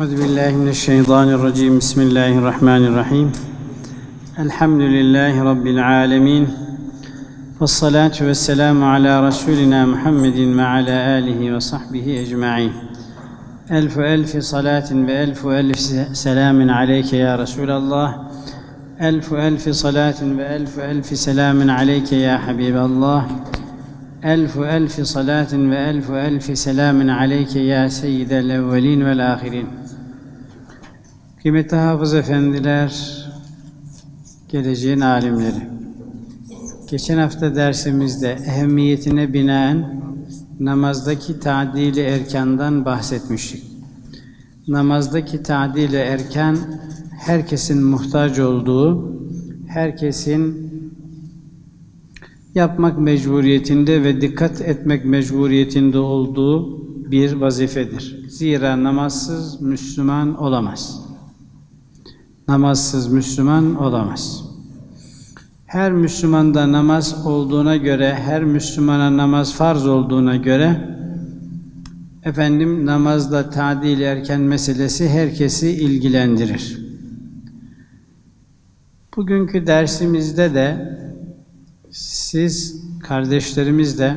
أعوذ بالله من الشيطان الرجيم. بسم الله الرحمن الرحيم. الحمد لله رب العالمين والصلاة والسلام على رسولنا محمد وعلى آله وصحبه أجمعين. ألف ألف صلاة وألف ألف سلام عليك يا رسول الله. ألف ألف صلاة وألف ألف سلام عليك يا حبيب الله. ألف ألف صلاة وألف ألف سلام عليك يا سيد الأولين والآخرين. Kıymetli hafız efendiler, geleceğin alimleri. Geçen hafta dersimizde ehemmiyetine binaen namazdaki tadili erkandan bahsetmiştik. Namazdaki tadili erkan herkesin muhtaç olduğu, herkesin yapmak mecburiyetinde ve dikkat etmek mecburiyetinde olduğu bir vazifedir. Zira namazsız Müslüman olamaz. Namazsız Müslüman olamaz. Her Müslümanda namaz olduğuna göre, her Müslümana namaz farz olduğuna göre efendim namazda tadil erken meselesi herkesi ilgilendirir. Bugünkü dersimizde de siz kardeşlerimiz de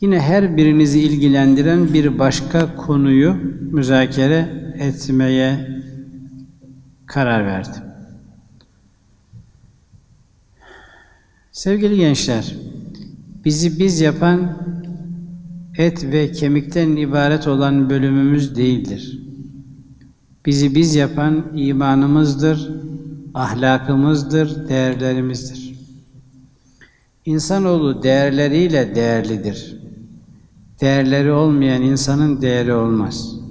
yine her birinizi ilgilendiren bir başka konuyu müzakere etmeye karar verdim. Sevgili gençler, bizi biz yapan et ve kemikten ibaret olan bölümümüz değildir. Bizi biz yapan imanımızdır, ahlakımızdır, değerlerimizdir. İnsanoğlu değerleriyle değerlidir. Değerleri olmayan insanın değeri olmaz.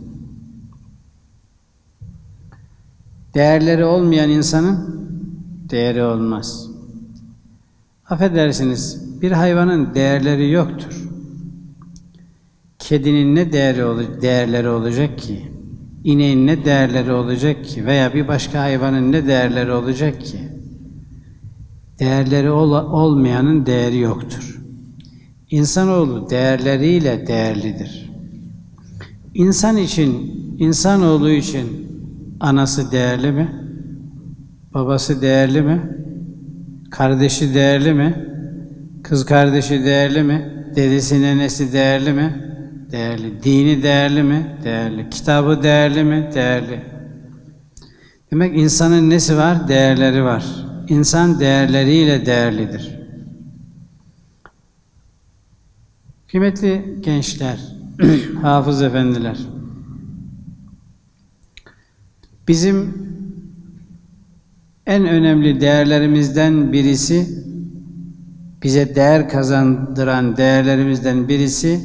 Değerleri olmayan insanın değeri olmaz. Affedersiniz, bir hayvanın değerleri yoktur. Kedinin ne değeri değerleri olacak ki? İneğin ne değerleri olacak ki? Veya bir başka hayvanın ne değerleri olacak ki? Değerleri ol olmayanın değeri yoktur. İnsanoğlu değerleriyle değerlidir. İnsan için, insanoğlu için anası değerli mi? Babası değerli mi? Kardeşi değerli mi? Kız kardeşi değerli mi? Dedesi nenesi değerli mi? Değerli. Dini değerli mi? Değerli. Kitabı değerli mi? Değerli. Demek insanın nesi var? Değerleri var. İnsan değerleriyle değerlidir. Kıymetli gençler, hafız efendiler, bizim en önemli değerlerimizden birisi, bize değer kazandıran değerlerimizden birisi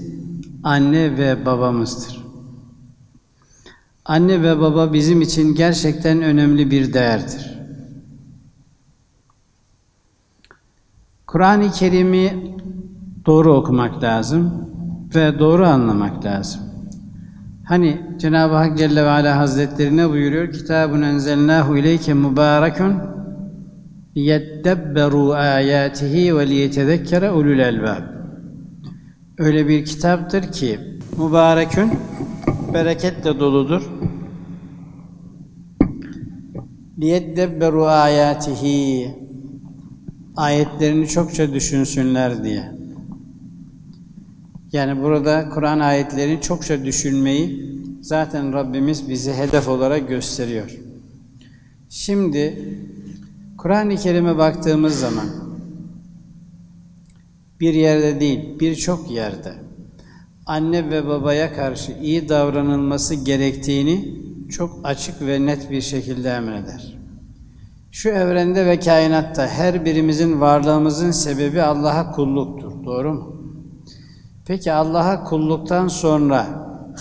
anne ve babamızdır. Anne ve baba bizim için gerçekten önemli bir değerdir. Kur'an-ı Kerim'i doğru okumak lazım ve doğru anlamak lazım. Hani Cenab-ı Hak Celle ve Ala Hazretleri ne buyuruyor? Kitabun enzelnahu ileyke mübarekun liyeddebberu ayatihi ve liyetezekkere ulul elbab. Öyle bir kitaptır ki mübarekün bereketle doludur. liyeddebberu ayatihi ayetlerini çokça düşünsünler diye. Yani burada Kur'an ayetlerini çokça düşünmeyi zaten Rabbimiz bize hedef olarak gösteriyor. Şimdi Kur'an-ı Kerim'e baktığımız zaman bir yerde değil, birçok yerde anne ve babaya karşı iyi davranılması gerektiğini çok açık ve net bir şekilde emreder. Şu evrende ve kainatta her birimizin varlığımızın sebebi Allah'a kulluktur. Doğru mu? Peki Allah'a kulluktan sonra,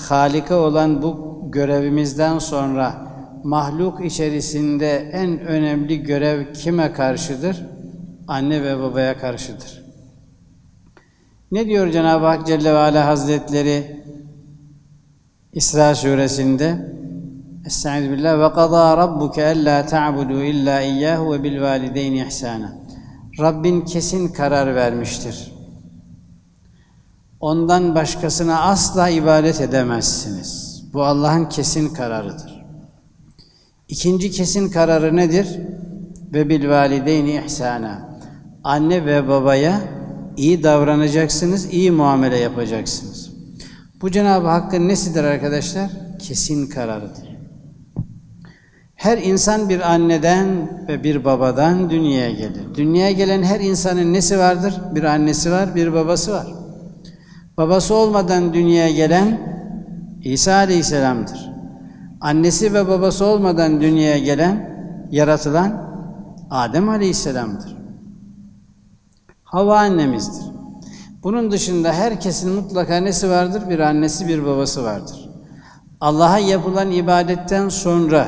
Halika olan bu görevimizden sonra mahluk içerisinde en önemli görev kime karşıdır? Anne ve babaya karşıdır. Ne diyor Cenab-ı Hak Celle ve Ala Hazretleri İsra suresinde? Estaizu billah ve qada rabbuke alla ta'budu illa iyyahu ve bil valideyni ihsana. Rabbin kesin karar vermiştir. Ondan başkasına asla ibadet edemezsiniz. Bu Allah'ın kesin kararıdır. İkinci kesin kararı nedir? Ve bil valideyni ihsana. Anne ve babaya iyi davranacaksınız, iyi muamele yapacaksınız. Bu Cenab-ı Hakk'ın nesidir arkadaşlar? Kesin kararıdır. Her insan bir anneden ve bir babadan dünyaya gelir. Dünyaya gelen her insanın nesi vardır? Bir annesi var, bir babası var. Babası olmadan dünyaya gelen İsa Aleyhisselam'dır. Annesi ve babası olmadan dünyaya gelen, yaratılan Adem Aleyhisselam'dır. Hava annemizdir. Bunun dışında herkesin mutlaka nesi vardır? Bir annesi, bir babası vardır. Allah'a yapılan ibadetten sonra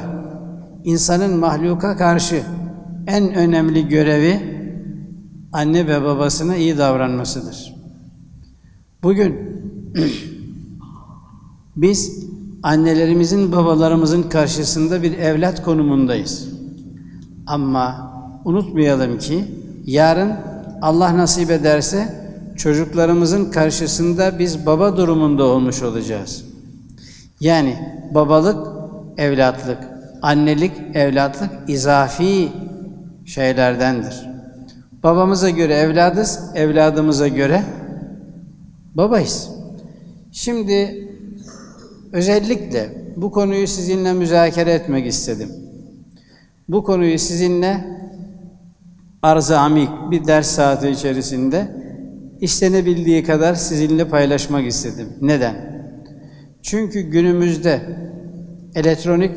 insanın mahluka karşı en önemli görevi anne ve babasına iyi davranmasıdır. Bugün biz annelerimizin, babalarımızın karşısında bir evlat konumundayız. Ama unutmayalım ki yarın Allah nasip ederse çocuklarımızın karşısında biz baba durumunda olmuş olacağız. Yani babalık, evlatlık, annelik, evlatlık izafi şeylerdendir. Babamıza göre evladız, evladımıza göre babayız. Şimdi özellikle bu konuyu sizinle müzakere etmek istedim. Bu konuyu sizinle arz-ı amik bir ders saati içerisinde istenebildiği kadar sizinle paylaşmak istedim. Neden? Çünkü günümüzde elektronik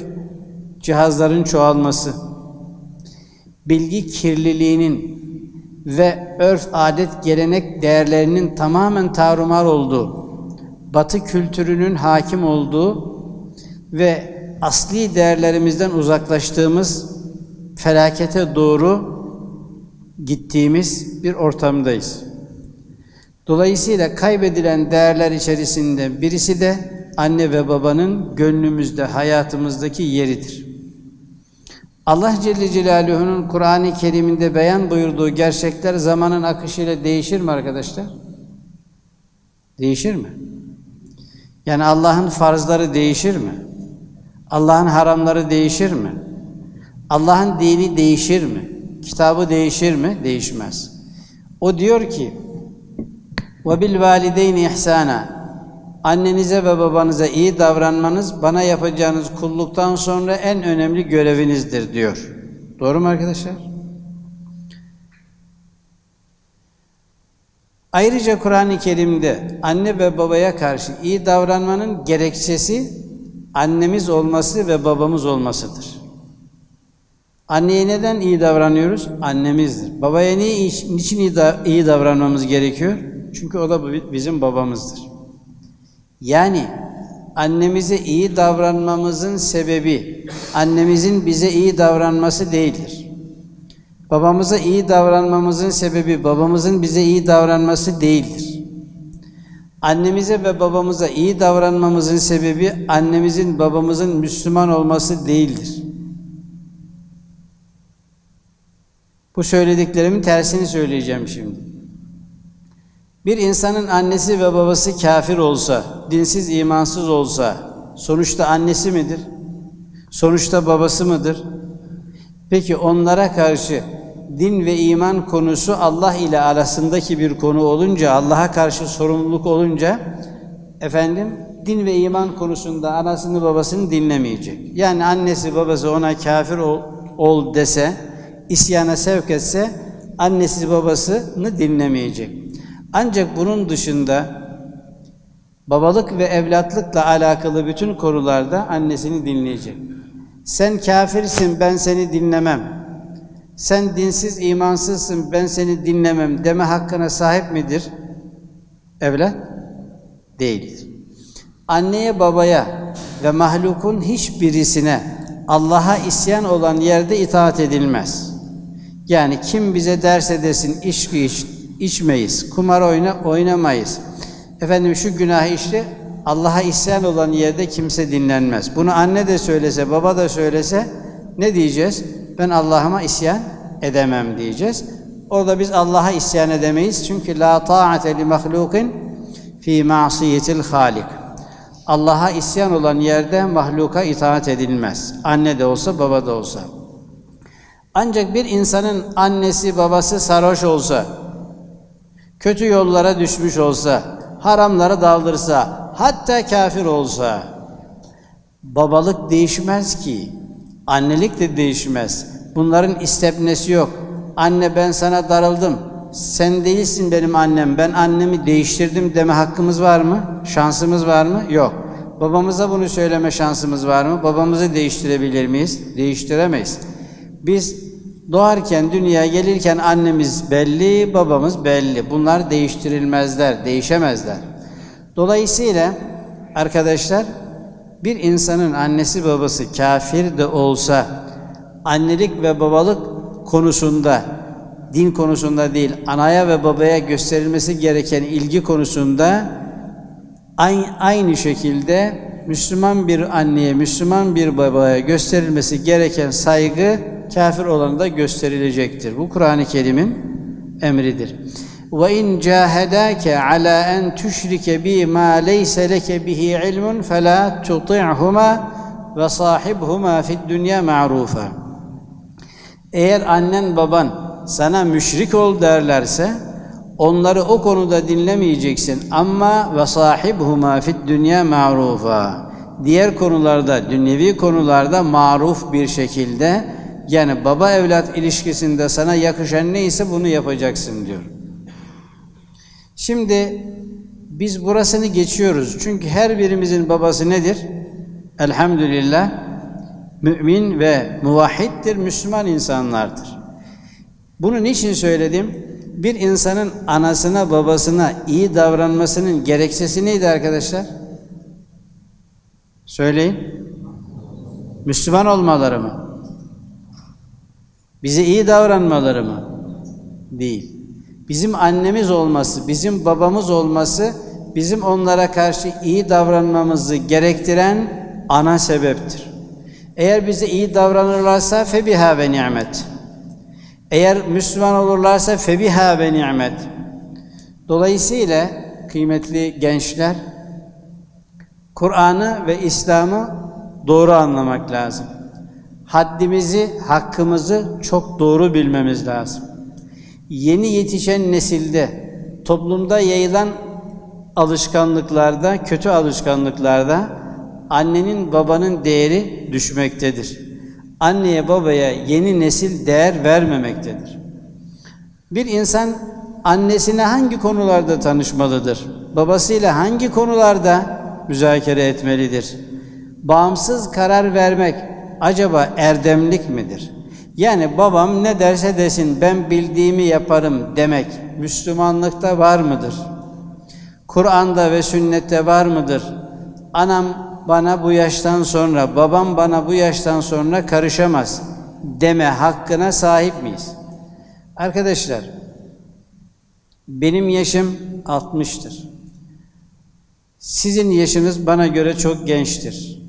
cihazların çoğalması, bilgi kirliliğinin ve örf, adet, gelenek değerlerinin tamamen tarumar olduğu, batı kültürünün hakim olduğu ve asli değerlerimizden uzaklaştığımız felakete doğru gittiğimiz bir ortamdayız. Dolayısıyla kaybedilen değerler içerisinde birisi de anne ve babanın gönlümüzde, hayatımızdaki yeridir. Allah Celle Celaluhu'nun Kur'an-ı Kerim'inde beyan buyurduğu gerçekler zamanın akışıyla değişir mi arkadaşlar? Değişir mi? Yani Allah'ın farzları değişir mi? Allah'ın haramları değişir mi? Allah'ın dini değişir mi? Kitabı değişir mi? Değişmez. O diyor ki: "Ve bil valideyni ihsana." Annenize ve babanıza iyi davranmanız bana yapacağınız kulluktan sonra en önemli görevinizdir diyor. Doğru mu arkadaşlar? Ayrıca Kur'an-ı Kerim'de anne ve babaya karşı iyi davranmanın gerekçesi annemiz olması ve babamız olmasıdır. Anneye neden iyi davranıyoruz? Annemizdir. Babaya niye, niçin iyi, iyi davranmamız gerekiyor? Çünkü o da bizim babamızdır. Yani annemize iyi davranmamızın sebebi annemizin bize iyi davranması değildir. Babamıza iyi davranmamızın sebebi babamızın bize iyi davranması değildir. Annemize ve babamıza iyi davranmamızın sebebi annemizin babamızın Müslüman olması değildir. Bu söylediklerimin tersini söyleyeceğim şimdi. Bir insanın annesi ve babası kafir olsa, dinsiz, imansız olsa, sonuçta annesi midir? Sonuçta babası mıdır? Peki onlara karşı din ve iman konusu Allah ile arasındaki bir konu olunca, Allah'a karşı sorumluluk olunca, efendim din ve iman konusunda anasını babasını dinlemeyecek. Yani annesi babası ona kafir ol, ol dese, isyana sevk etse, annesi babasını dinlemeyecek. Ancak bunun dışında babalık ve evlatlıkla alakalı bütün konularda annesini dinleyecek. Sen kafirsin ben seni dinlemem. Sen dinsiz imansızsın ben seni dinlemem deme hakkına sahip midir? Evlat değildir. Anneye babaya ve mahlukun hiçbirisine Allah'a isyan olan yerde itaat edilmez. Yani kim bize derse desin içki iç, içmeyiz, kumar oyna, oynamayız. Efendim şu günahı işte Allah'a isyan olan yerde kimse dinlenmez. Bunu anne de söylese, baba da söylese ne diyeceğiz? Ben Allah'ıma isyan edemem diyeceğiz. Orada biz Allah'a isyan edemeyiz. Çünkü la ta'ate li mahlukin fi masiyetil halik. Allah'a isyan olan yerde mahluka itaat edilmez. Anne de olsa, baba da olsa. Ancak bir insanın annesi, babası sarhoş olsa, kötü yollara düşmüş olsa, haramlara daldırsa, hatta kafir olsa, babalık değişmez ki, annelik de değişmez. Bunların istepnesi yok. Anne ben sana darıldım, sen değilsin benim annem, ben annemi değiştirdim deme hakkımız var mı? Şansımız var mı? Yok. Babamıza bunu söyleme şansımız var mı? Babamızı değiştirebilir miyiz? Değiştiremeyiz. Biz doğarken, dünyaya gelirken annemiz belli, babamız belli. Bunlar değiştirilmezler, değişemezler. Dolayısıyla arkadaşlar bir insanın annesi babası kafir de olsa annelik ve babalık konusunda din konusunda değil, anaya ve babaya gösterilmesi gereken ilgi konusunda aynı şekilde Müslüman bir anneye, Müslüman bir babaya gösterilmesi gereken saygı kafir olana da gösterilecektir. Bu Kur'an-ı Kerim'in emridir. Ve in cahadake ala en tüşrike bi ma leysa leke bihi ilmun fela tuti'huma ve sahibhuma fid dünya ma'rufa. Eğer annen baban sana müşrik ol derlerse onları o konuda dinlemeyeceksin ama ve sahibhuma fid dünya ma'rufa. Diğer konularda, dünyevi konularda maruf bir şekilde yani baba evlat ilişkisinde sana yakışan neyse bunu yapacaksın diyor. Şimdi biz burasını geçiyoruz. Çünkü her birimizin babası nedir? Elhamdülillah mümin ve muvahhiddir, Müslüman insanlardır. Bunu niçin söyledim? Bir insanın anasına, babasına iyi davranmasının gerekçesi neydi arkadaşlar? Söyleyin. Müslüman olmaları mı? Bize iyi davranmaları mı? Değil. Bizim annemiz olması, bizim babamız olması bizim onlara karşı iyi davranmamızı gerektiren ana sebeptir. Eğer bize iyi davranırlarsa febiha ve nimet. Eğer Müslüman olurlarsa febiha ve nimet. Dolayısıyla kıymetli gençler Kur'an'ı ve İslam'ı doğru anlamak lazım. Haddimizi, hakkımızı çok doğru bilmemiz lazım. Yeni yetişen nesilde toplumda yayılan alışkanlıklarda, kötü alışkanlıklarda annenin babanın değeri düşmektedir anneye babaya yeni nesil değer vermemektedir. Bir insan annesine hangi konularda tanışmalıdır? Babasıyla hangi konularda müzakere etmelidir? Bağımsız karar vermek acaba erdemlik midir? Yani babam ne derse desin ben bildiğimi yaparım demek Müslümanlıkta var mıdır? Kur'an'da ve sünnette var mıdır? Anam bana bu yaştan sonra, babam bana bu yaştan sonra karışamaz deme hakkına sahip miyiz? Arkadaşlar, benim yaşım 60'tır. Sizin yaşınız bana göre çok gençtir.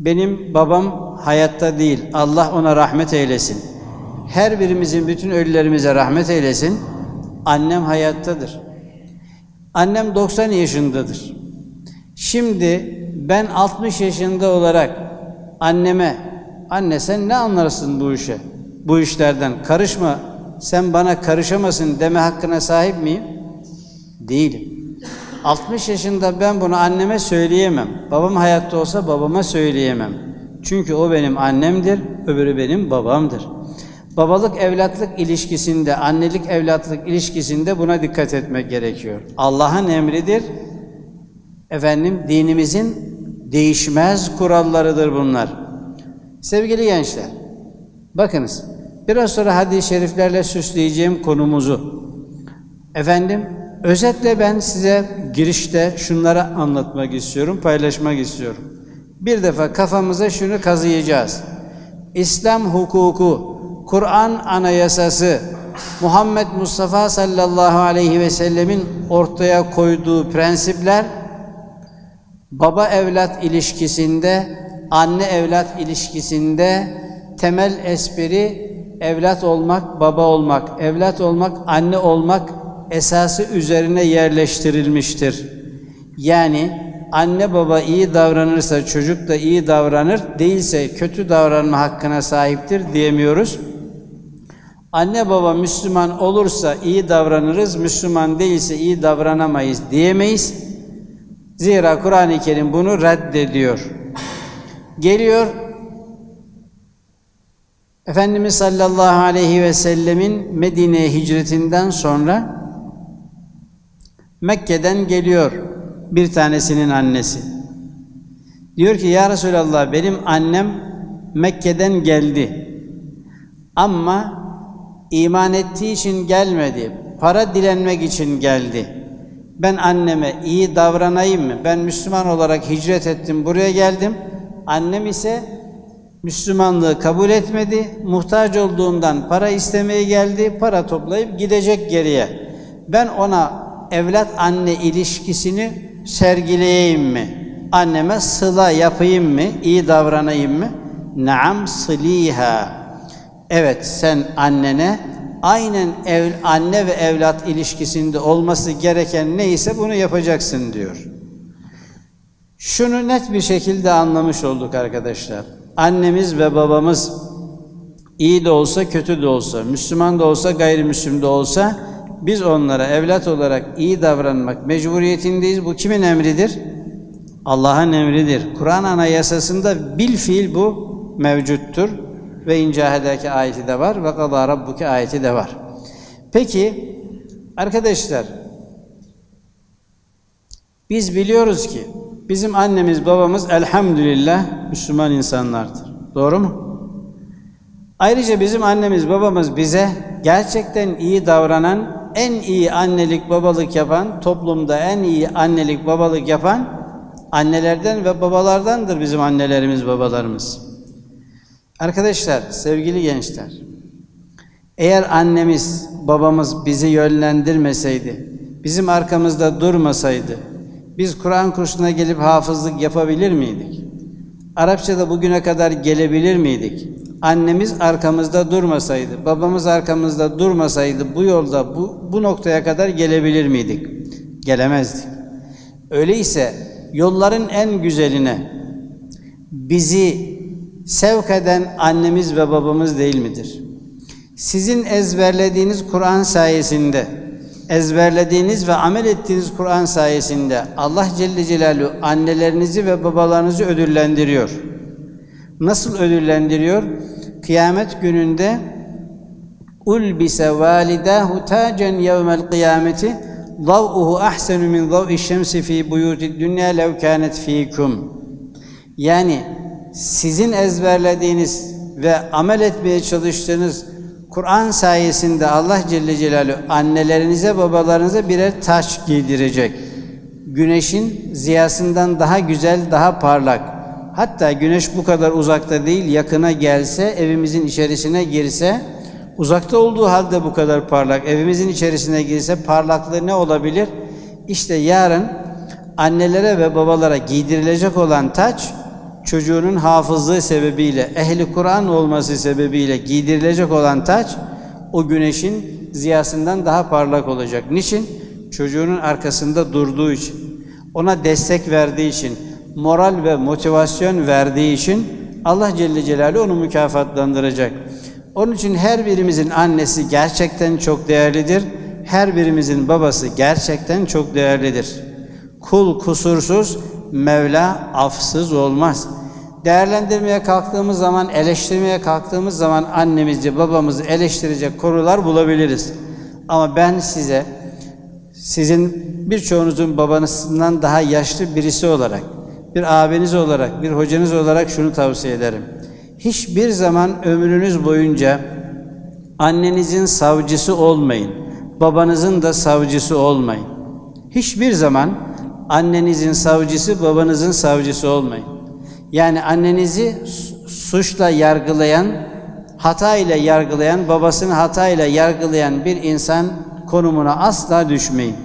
Benim babam hayatta değil. Allah ona rahmet eylesin. Her birimizin bütün ölülerimize rahmet eylesin. Annem hayattadır. Annem 90 yaşındadır. Şimdi ben 60 yaşında olarak anneme, anne sen ne anlarsın bu işe, bu işlerden karışma, sen bana karışamasın deme hakkına sahip miyim? Değilim. 60 yaşında ben bunu anneme söyleyemem. Babam hayatta olsa babama söyleyemem. Çünkü o benim annemdir, öbürü benim babamdır. Babalık evlatlık ilişkisinde, annelik evlatlık ilişkisinde buna dikkat etmek gerekiyor. Allah'ın emridir. Efendim dinimizin değişmez kurallarıdır bunlar. Sevgili gençler, bakınız biraz sonra hadis-i şeriflerle süsleyeceğim konumuzu. Efendim, özetle ben size girişte şunları anlatmak istiyorum, paylaşmak istiyorum. Bir defa kafamıza şunu kazıyacağız. İslam hukuku, Kur'an anayasası, Muhammed Mustafa sallallahu aleyhi ve sellemin ortaya koyduğu prensipler baba evlat ilişkisinde, anne evlat ilişkisinde temel espri evlat olmak, baba olmak, evlat olmak, anne olmak esası üzerine yerleştirilmiştir. Yani anne baba iyi davranırsa çocuk da iyi davranır, değilse kötü davranma hakkına sahiptir diyemiyoruz. Anne baba Müslüman olursa iyi davranırız, Müslüman değilse iyi davranamayız diyemeyiz. Zira Kur'an-ı Kerim bunu reddediyor. Geliyor Efendimiz sallallahu aleyhi ve sellemin Medine'ye hicretinden sonra Mekke'den geliyor bir tanesinin annesi. Diyor ki ya Resulallah benim annem Mekke'den geldi. Ama iman ettiği için gelmedi. Para dilenmek için geldi. Ben anneme iyi davranayım mı? Ben Müslüman olarak hicret ettim, buraya geldim. Annem ise Müslümanlığı kabul etmedi. Muhtaç olduğundan para istemeye geldi. Para toplayıp gidecek geriye. Ben ona evlat anne ilişkisini sergileyeyim mi? Anneme sıla yapayım mı? İyi davranayım mı? Naam sıliha. Evet sen annene aynen ev, anne ve evlat ilişkisinde olması gereken neyse bunu yapacaksın diyor. Şunu net bir şekilde anlamış olduk arkadaşlar. Annemiz ve babamız iyi de olsa kötü de olsa, Müslüman da olsa gayrimüslim de olsa biz onlara evlat olarak iyi davranmak mecburiyetindeyiz. Bu kimin emridir? Allah'ın emridir. Kur'an anayasasında bil fiil bu mevcuttur. Ve incahedeki ayeti de var ve kadâ rabbuke ayeti de var. Peki arkadaşlar biz biliyoruz ki bizim annemiz babamız elhamdülillah Müslüman insanlardır. Doğru mu? Ayrıca bizim annemiz babamız bize gerçekten iyi davranan, en iyi annelik babalık yapan, toplumda en iyi annelik babalık yapan annelerden ve babalardandır bizim annelerimiz babalarımız. Arkadaşlar, sevgili gençler, eğer annemiz, babamız bizi yönlendirmeseydi, bizim arkamızda durmasaydı, biz Kur'an kursuna gelip hafızlık yapabilir miydik? Arapçada bugüne kadar gelebilir miydik? Annemiz arkamızda durmasaydı, babamız arkamızda durmasaydı bu yolda bu, bu noktaya kadar gelebilir miydik? Gelemezdik. Öyleyse yolların en güzeline bizi sevk eden annemiz ve babamız değil midir? Sizin ezberlediğiniz Kur'an sayesinde, ezberlediğiniz ve amel ettiğiniz Kur'an sayesinde Allah Celle Celaluhu annelerinizi ve babalarınızı ödüllendiriyor. Nasıl ödüllendiriyor? kıyamet gününde ulbise validahu tacen yevmel kıyameti davuhu ahsenu min dav'i şemsi fi buyuti dünya lev kânet fikum. Yani sizin ezberlediğiniz ve amel etmeye çalıştığınız Kur'an sayesinde Allah Celle Celaluhu annelerinize, babalarınıza birer taç giydirecek. Güneşin ziyasından daha güzel, daha parlak. Hatta güneş bu kadar uzakta değil, yakına gelse, evimizin içerisine girse, uzakta olduğu halde bu kadar parlak, evimizin içerisine girse parlaklığı ne olabilir? İşte yarın annelere ve babalara giydirilecek olan taç, çocuğunun hafızlığı sebebiyle, ehli Kur'an olması sebebiyle giydirilecek olan taç, o güneşin ziyasından daha parlak olacak. Niçin? Çocuğunun arkasında durduğu için, ona destek verdiği için, moral ve motivasyon verdiği için Allah Celle Celaluhu onu mükafatlandıracak. Onun için her birimizin annesi gerçekten çok değerlidir. Her birimizin babası gerçekten çok değerlidir. Kul kusursuz, Mevla afsız olmaz. Değerlendirmeye kalktığımız zaman, eleştirmeye kalktığımız zaman annemizi, babamızı eleştirecek konular bulabiliriz. Ama ben size, sizin birçoğunuzun babanızdan daha yaşlı birisi olarak, bir abiniz olarak, bir hocanız olarak şunu tavsiye ederim. Hiçbir zaman ömrünüz boyunca annenizin savcısı olmayın, babanızın da savcısı olmayın. Hiçbir zaman annenizin savcısı, babanızın savcısı olmayın. Yani annenizi suçla yargılayan, hata ile yargılayan, babasını hata ile yargılayan bir insan konumuna asla düşmeyin.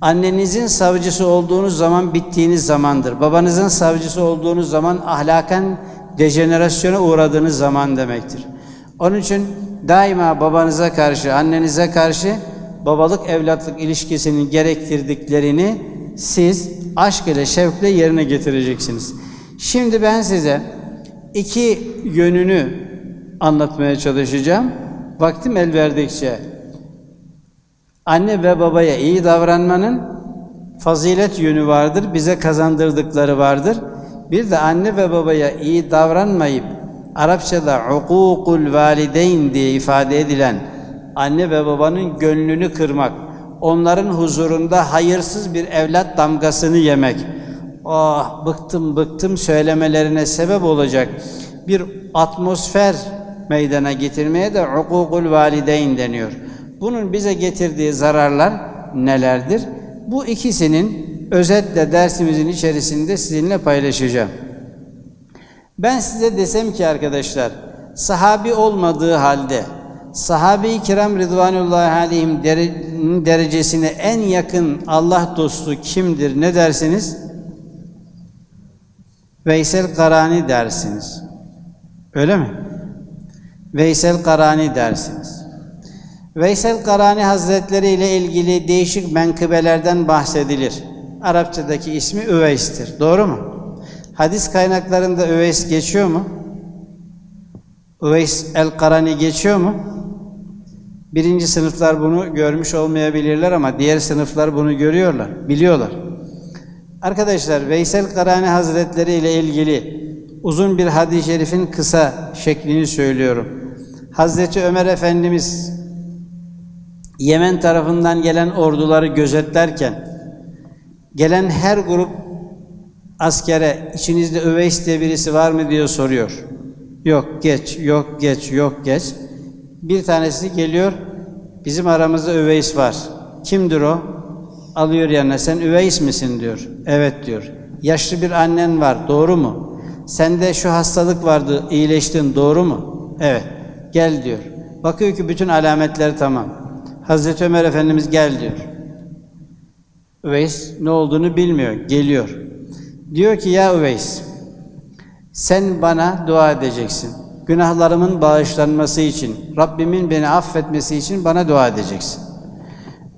Annenizin savcısı olduğunuz zaman bittiğiniz zamandır. Babanızın savcısı olduğunuz zaman ahlaken dejenerasyona uğradığınız zaman demektir. Onun için daima babanıza karşı, annenize karşı babalık evlatlık ilişkisinin gerektirdiklerini siz aşk ile şevkle yerine getireceksiniz. Şimdi ben size iki yönünü anlatmaya çalışacağım. Vaktim el verdikçe anne ve babaya iyi davranmanın fazilet yönü vardır, bize kazandırdıkları vardır. Bir de anne ve babaya iyi davranmayıp Arapçada ukukul valideyn diye ifade edilen anne ve babanın gönlünü kırmak, onların huzurunda hayırsız bir evlat damgasını yemek, ah bıktım bıktım söylemelerine sebep olacak bir atmosfer meydana getirmeye de ukukul valideyn deniyor. Bunun bize getirdiği zararlar nelerdir? Bu ikisinin özetle dersimizin içerisinde sizinle paylaşacağım. Ben size desem ki arkadaşlar, sahabi olmadığı halde, sahabe-i kiram Rıdvanullahi aleyhim derecesine en yakın Allah dostu kimdir ne dersiniz? Veysel Karani dersiniz. Öyle mi? Veysel Karani dersiniz. Veysel Karani Hazretleri ile ilgili değişik menkıbelerden bahsedilir. Arapçadaki ismi Üveys'tir. Doğru mu? Hadis kaynaklarında Üveys geçiyor mu? Üveys el-Karani geçiyor mu? Birinci sınıflar bunu görmüş olmayabilirler ama diğer sınıflar bunu görüyorlar, biliyorlar. Arkadaşlar Veysel Karani Hazretleri ile ilgili uzun bir hadis-i şerifin kısa şeklini söylüyorum. Hazreti Ömer Efendimiz Yemen tarafından gelen orduları gözetlerken gelen her grup askere içinizde Üveys diye birisi var mı diye soruyor. Yok geç, yok geç, yok geç. Bir tanesi geliyor, bizim aramızda Üveys var. Kimdir o? Alıyor yanına, sen Üveys misin diyor. Evet diyor. Yaşlı bir annen var, doğru mu? Sende şu hastalık vardı, iyileştin, doğru mu? Evet. Gel diyor. Bakıyor ki bütün alametler tamam. Hazreti Ömer Efendimiz gel diyor. Üveys ne olduğunu bilmiyor, geliyor. Diyor ki ya Üveys, sen bana dua edeceksin. Günahlarımın bağışlanması için, Rabbimin beni affetmesi için bana dua edeceksin.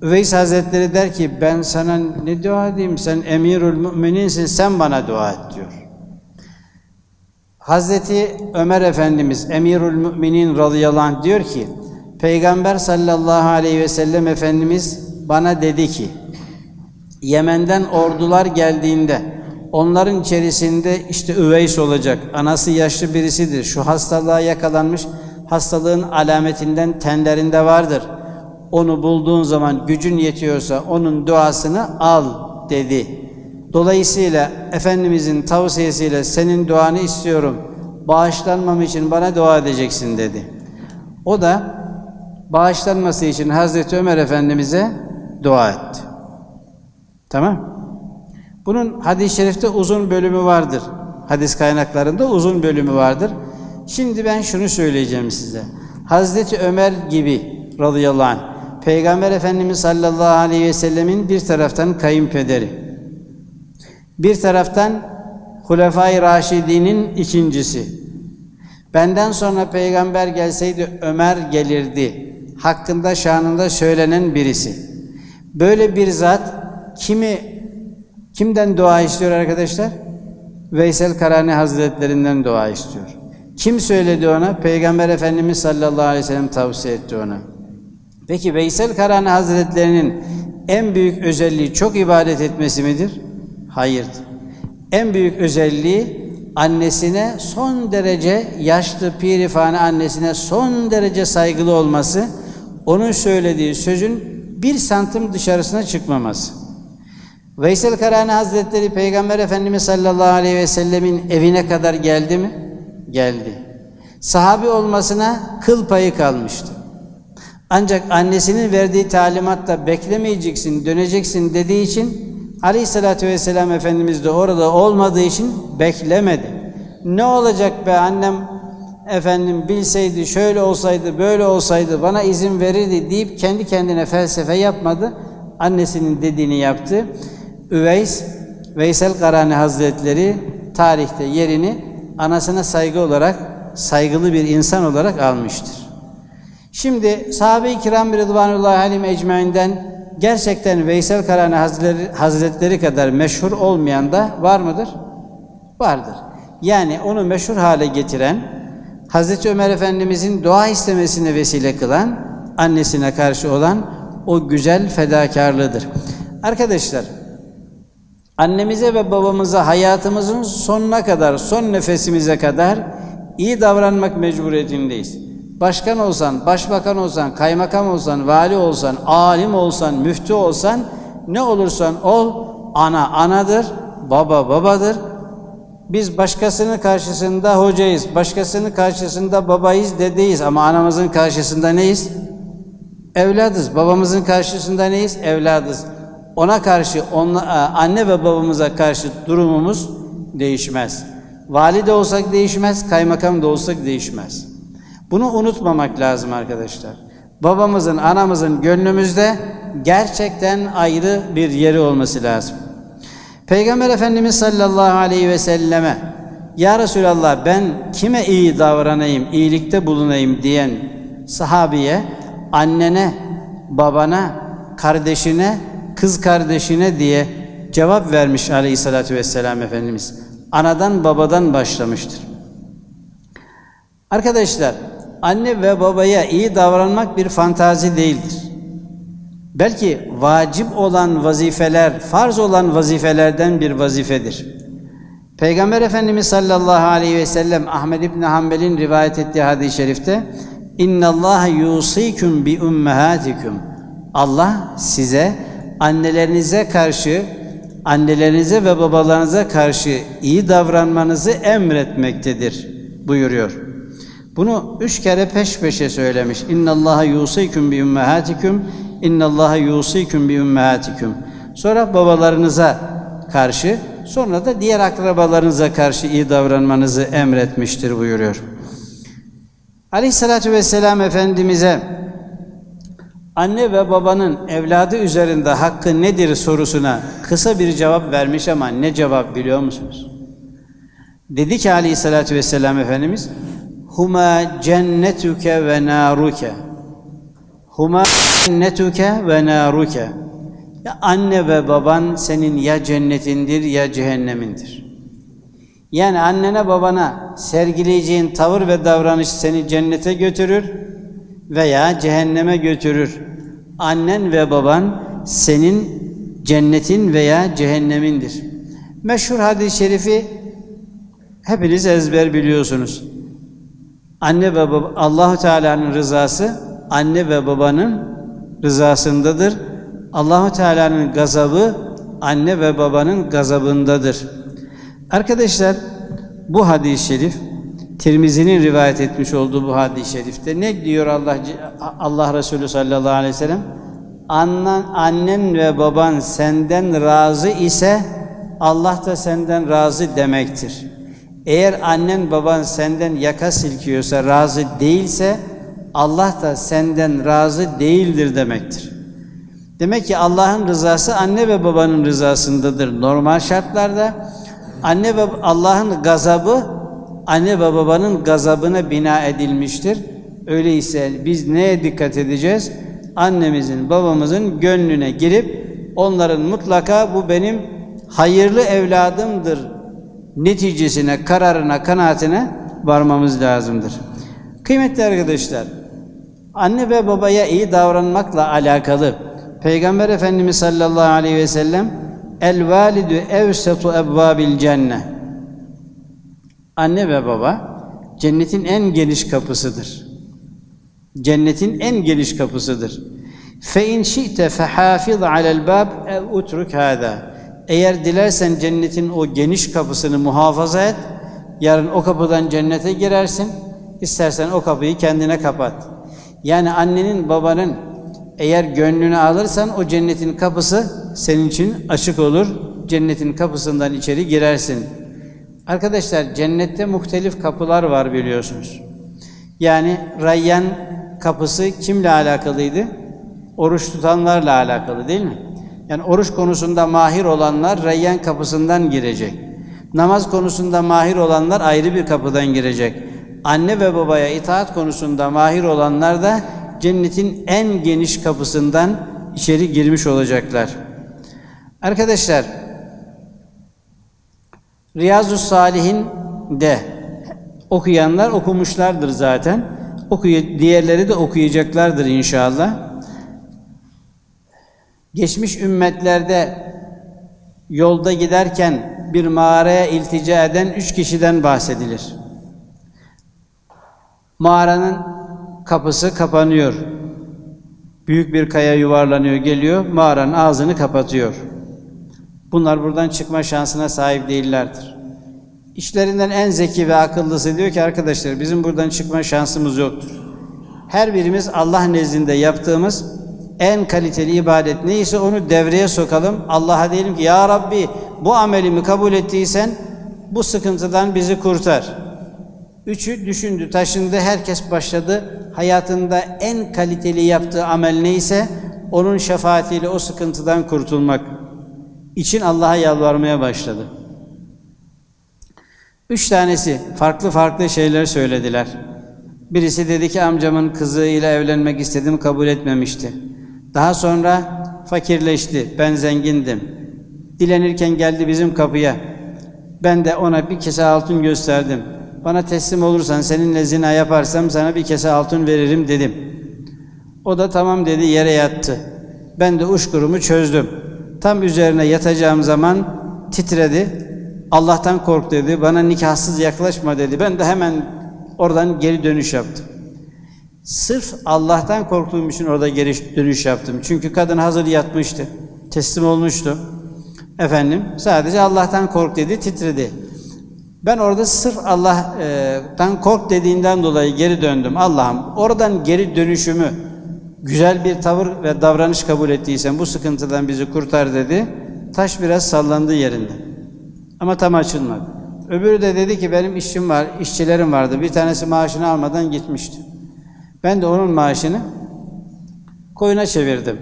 Üveys Hazretleri der ki ben sana ne dua edeyim sen emirül mümininsin sen bana dua et diyor. Hazreti Ömer Efendimiz Emirül Müminin radıyallahu anh diyor ki Peygamber sallallahu aleyhi ve sellem Efendimiz bana dedi ki Yemen'den ordular geldiğinde onların içerisinde işte Üveys olacak. Anası yaşlı birisidir. Şu hastalığa yakalanmış. Hastalığın alametinden tenlerinde vardır. Onu bulduğun zaman gücün yetiyorsa onun duasını al dedi. Dolayısıyla Efendimizin tavsiyesiyle senin duanı istiyorum. Bağışlanmam için bana dua edeceksin dedi. O da bağışlanması için Hazreti Ömer Efendimiz'e dua etti. Tamam? Bunun hadis-i şerifte uzun bölümü vardır. Hadis kaynaklarında uzun bölümü vardır. Şimdi ben şunu söyleyeceğim size. Hazreti Ömer gibi radıyallahu anh, Peygamber Efendimiz sallallahu aleyhi ve sellemin bir taraftan kayınpederi, bir taraftan Hulefai Raşidi'nin ikincisi. Benden sonra peygamber gelseydi Ömer gelirdi. Hakkında şanında söylenen birisi. Böyle bir zat kimi kimden dua istiyor arkadaşlar? Veysel Karani Hazretlerinden dua istiyor. Kim söyledi ona? Peygamber Efendimiz sallallahu aleyhi ve sellem tavsiye etti ona. Peki Veysel Karani Hazretlerinin en büyük özelliği çok ibadet etmesi midir? Hayır. En büyük özelliği annesine son derece yaşlı pirifane annesine son derece saygılı olması, onun söylediği sözün bir santim dışarısına çıkmaması. Veysel Karani Hazretleri Peygamber Efendimiz sallallahu aleyhi ve sellemin evine kadar geldi mi? Geldi. Sahabi olmasına kıl payı kalmıştı. Ancak annesinin verdiği talimatla beklemeyeceksin, döneceksin dediği için Aleyhissalatü vesselam Efendimiz de orada olmadığı için beklemedi. Ne olacak be annem efendim bilseydi, şöyle olsaydı, böyle olsaydı bana izin verirdi deyip kendi kendine felsefe yapmadı. Annesinin dediğini yaptı. Üveys, Veysel Karani Hazretleri tarihte yerini anasına saygı olarak, saygılı bir insan olarak almıştır. Şimdi sahabe-i kiram Rıdvanullahi alim ecmainden gerçekten Veysel Karani Hazretleri, Hazretleri kadar meşhur olmayan da var mıdır? Vardır. Yani onu meşhur hale getiren, Hazreti Ömer Efendimizin dua istemesine vesile kılan, annesine karşı olan o güzel fedakarlığıdır. Arkadaşlar, annemize ve babamıza hayatımızın sonuna kadar, son nefesimize kadar iyi davranmak mecburiyetindeyiz. Başkan olsan, başbakan olsan, kaymakam olsan, vali olsan, alim olsan, müftü olsan, ne olursan ol, ana anadır, baba babadır. Biz başkasının karşısında hocayız, başkasının karşısında babayız, dedeyiz ama anamızın karşısında neyiz? Evladız. Babamızın karşısında neyiz? Evladız. Ona karşı, onla, anne ve babamıza karşı durumumuz değişmez. Vali de olsak değişmez, kaymakam da olsak değişmez. Bunu unutmamak lazım arkadaşlar. Babamızın, anamızın gönlümüzde gerçekten ayrı bir yeri olması lazım. Peygamber Efendimiz sallallahu aleyhi ve selleme Ya Resulallah ben kime iyi davranayım, iyilikte bulunayım diyen sahabiye annene, babana, kardeşine, kız kardeşine diye cevap vermiş aleyhissalatü vesselam Efendimiz. Anadan babadan başlamıştır. Arkadaşlar, anne ve babaya iyi davranmak bir fantazi değildir. Belki vacip olan vazifeler, farz olan vazifelerden bir vazifedir. Peygamber Efendimiz sallallahu aleyhi ve sellem Ahmed İbni Hanbel'in rivayet ettiği hadis-i şerifte İnna Allah yusikum bi ummahatikum. Allah size annelerinize karşı annelerinize ve babalarınıza karşı iyi davranmanızı emretmektedir buyuruyor. Bunu üç kere peş peşe söylemiş. İnna Allah yusikum bi ummahatikum. İnna Allah yusikum bi ummahatikum. Sonra babalarınıza karşı, sonra da diğer akrabalarınıza karşı iyi davranmanızı emretmiştir buyuruyor. Aleyhissalatü vesselam Efendimiz'e anne ve babanın evladı üzerinde hakkı nedir sorusuna kısa bir cevap vermiş ama ne cevap biliyor musunuz? Dedi ki aleyhissalatü vesselam Efendimiz Huma cennetuke ve naruke Huma cennetuke ve naruke Ya anne ve baban senin ya cennetindir ya cehennemindir. Yani annene babana sergileyeceğin tavır ve davranış seni cennete götürür veya cehenneme götürür. Annen ve baban senin cennetin veya cehennemindir. Meşhur hadis-i şerifi hepiniz ezber biliyorsunuz. Anne ve baba Allahu Teala'nın rızası anne ve babanın rızasındadır. Allahu Teala'nın gazabı anne ve babanın gazabındadır. Arkadaşlar bu hadis-i şerif Tirmizi'nin rivayet etmiş olduğu bu hadis-i şerifte ne diyor Allah Allah Resulü sallallahu aleyhi ve sellem? Annen, annen ve baban senden razı ise Allah da senden razı demektir. Eğer annen baban senden yaka silkiyorsa, razı değilse Allah da senden razı değildir demektir. Demek ki Allah'ın rızası anne ve babanın rızasındadır normal şartlarda. Anne ve Allah'ın gazabı anne ve babanın gazabına bina edilmiştir. Öyleyse biz neye dikkat edeceğiz? Annemizin, babamızın gönlüne girip onların mutlaka bu benim hayırlı evladımdır neticesine, kararına, kanaatine varmamız lazımdır. Kıymetli arkadaşlar, anne ve babaya iyi davranmakla alakalı Peygamber Efendimiz sallallahu aleyhi ve sellem El validu evsetu ebvabil cenne Anne ve baba cennetin en geniş kapısıdır. Cennetin en geniş kapısıdır. Fe in şi'te fehafiz alel bab ev utruk hâdâ. Eğer dilersen cennetin o geniş kapısını muhafaza et, yarın o kapıdan cennete girersin, istersen o kapıyı kendine kapat. Yani annenin, babanın eğer gönlünü alırsan o cennetin kapısı senin için açık olur. Cennetin kapısından içeri girersin. Arkadaşlar cennette muhtelif kapılar var biliyorsunuz. Yani Rayyan kapısı kimle alakalıydı? Oruç tutanlarla alakalı değil mi? Yani oruç konusunda mahir olanlar Rayyan kapısından girecek. Namaz konusunda mahir olanlar ayrı bir kapıdan girecek. Anne ve babaya itaat konusunda mahir olanlar da cennetin en geniş kapısından içeri girmiş olacaklar. Arkadaşlar, Riyazu Salihin de okuyanlar okumuşlardır zaten. Okuy diğerleri de okuyacaklardır inşallah. Geçmiş ümmetlerde yolda giderken bir mağaraya iltica eden üç kişiden bahsedilir. Mağaranın kapısı kapanıyor. Büyük bir kaya yuvarlanıyor, geliyor, mağaranın ağzını kapatıyor. Bunlar buradan çıkma şansına sahip değillerdir. İşlerinden en zeki ve akıllısı diyor ki arkadaşlar bizim buradan çıkma şansımız yoktur. Her birimiz Allah nezdinde yaptığımız en kaliteli ibadet neyse onu devreye sokalım. Allah'a diyelim ki ya Rabbi bu amelimi kabul ettiysen bu sıkıntıdan bizi kurtar. Üçü düşündü, taşındı, herkes başladı. Hayatında en kaliteli yaptığı amel neyse onun şefaatiyle o sıkıntıdan kurtulmak için Allah'a yalvarmaya başladı. Üç tanesi farklı farklı şeyler söylediler. Birisi dedi ki amcamın kızıyla evlenmek istedim kabul etmemişti. Daha sonra fakirleşti. Ben zengindim. Dilenirken geldi bizim kapıya. Ben de ona bir kese altın gösterdim. Bana teslim olursan seninle zina yaparsam sana bir kese altın veririm dedim. O da tamam dedi yere yattı. Ben de uşkurumu çözdüm. Tam üzerine yatacağım zaman titredi. Allah'tan kork dedi. Bana nikahsız yaklaşma dedi. Ben de hemen oradan geri dönüş yaptım. Sırf Allah'tan korktuğum için orada geri dönüş yaptım. Çünkü kadın hazır yatmıştı. Teslim olmuştu. Efendim sadece Allah'tan kork dedi, titredi. Ben orada sırf Allah'tan kork dediğinden dolayı geri döndüm. Allah'ım oradan geri dönüşümü güzel bir tavır ve davranış kabul ettiysen bu sıkıntıdan bizi kurtar dedi. Taş biraz sallandı yerinde. Ama tam açılmadı. Öbürü de dedi ki benim işim var, işçilerim vardı. Bir tanesi maaşını almadan gitmişti. Ben de onun maaşını koyuna çevirdim.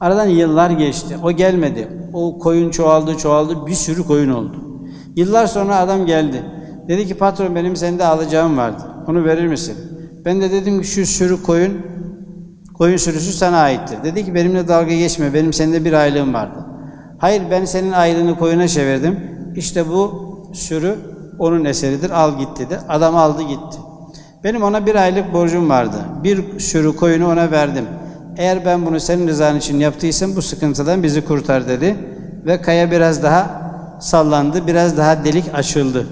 Aradan yıllar geçti. O gelmedi. O koyun çoğaldı çoğaldı. Bir sürü koyun oldu. Yıllar sonra adam geldi. Dedi ki patron benim sende alacağım vardı. Onu verir misin? Ben de dedim ki şu sürü koyun koyun sürüsü sana aittir. Dedi ki benimle dalga geçme. Benim sende bir aylığım vardı. Hayır ben senin aylığını koyuna çevirdim. İşte bu sürü onun eseridir. Al git dedi. Adam aldı gitti. Benim ona bir aylık borcum vardı. Bir sürü koyunu ona verdim. Eğer ben bunu senin rızan için yaptıysam bu sıkıntıdan bizi kurtar dedi. Ve kaya biraz daha sallandı, biraz daha delik açıldı.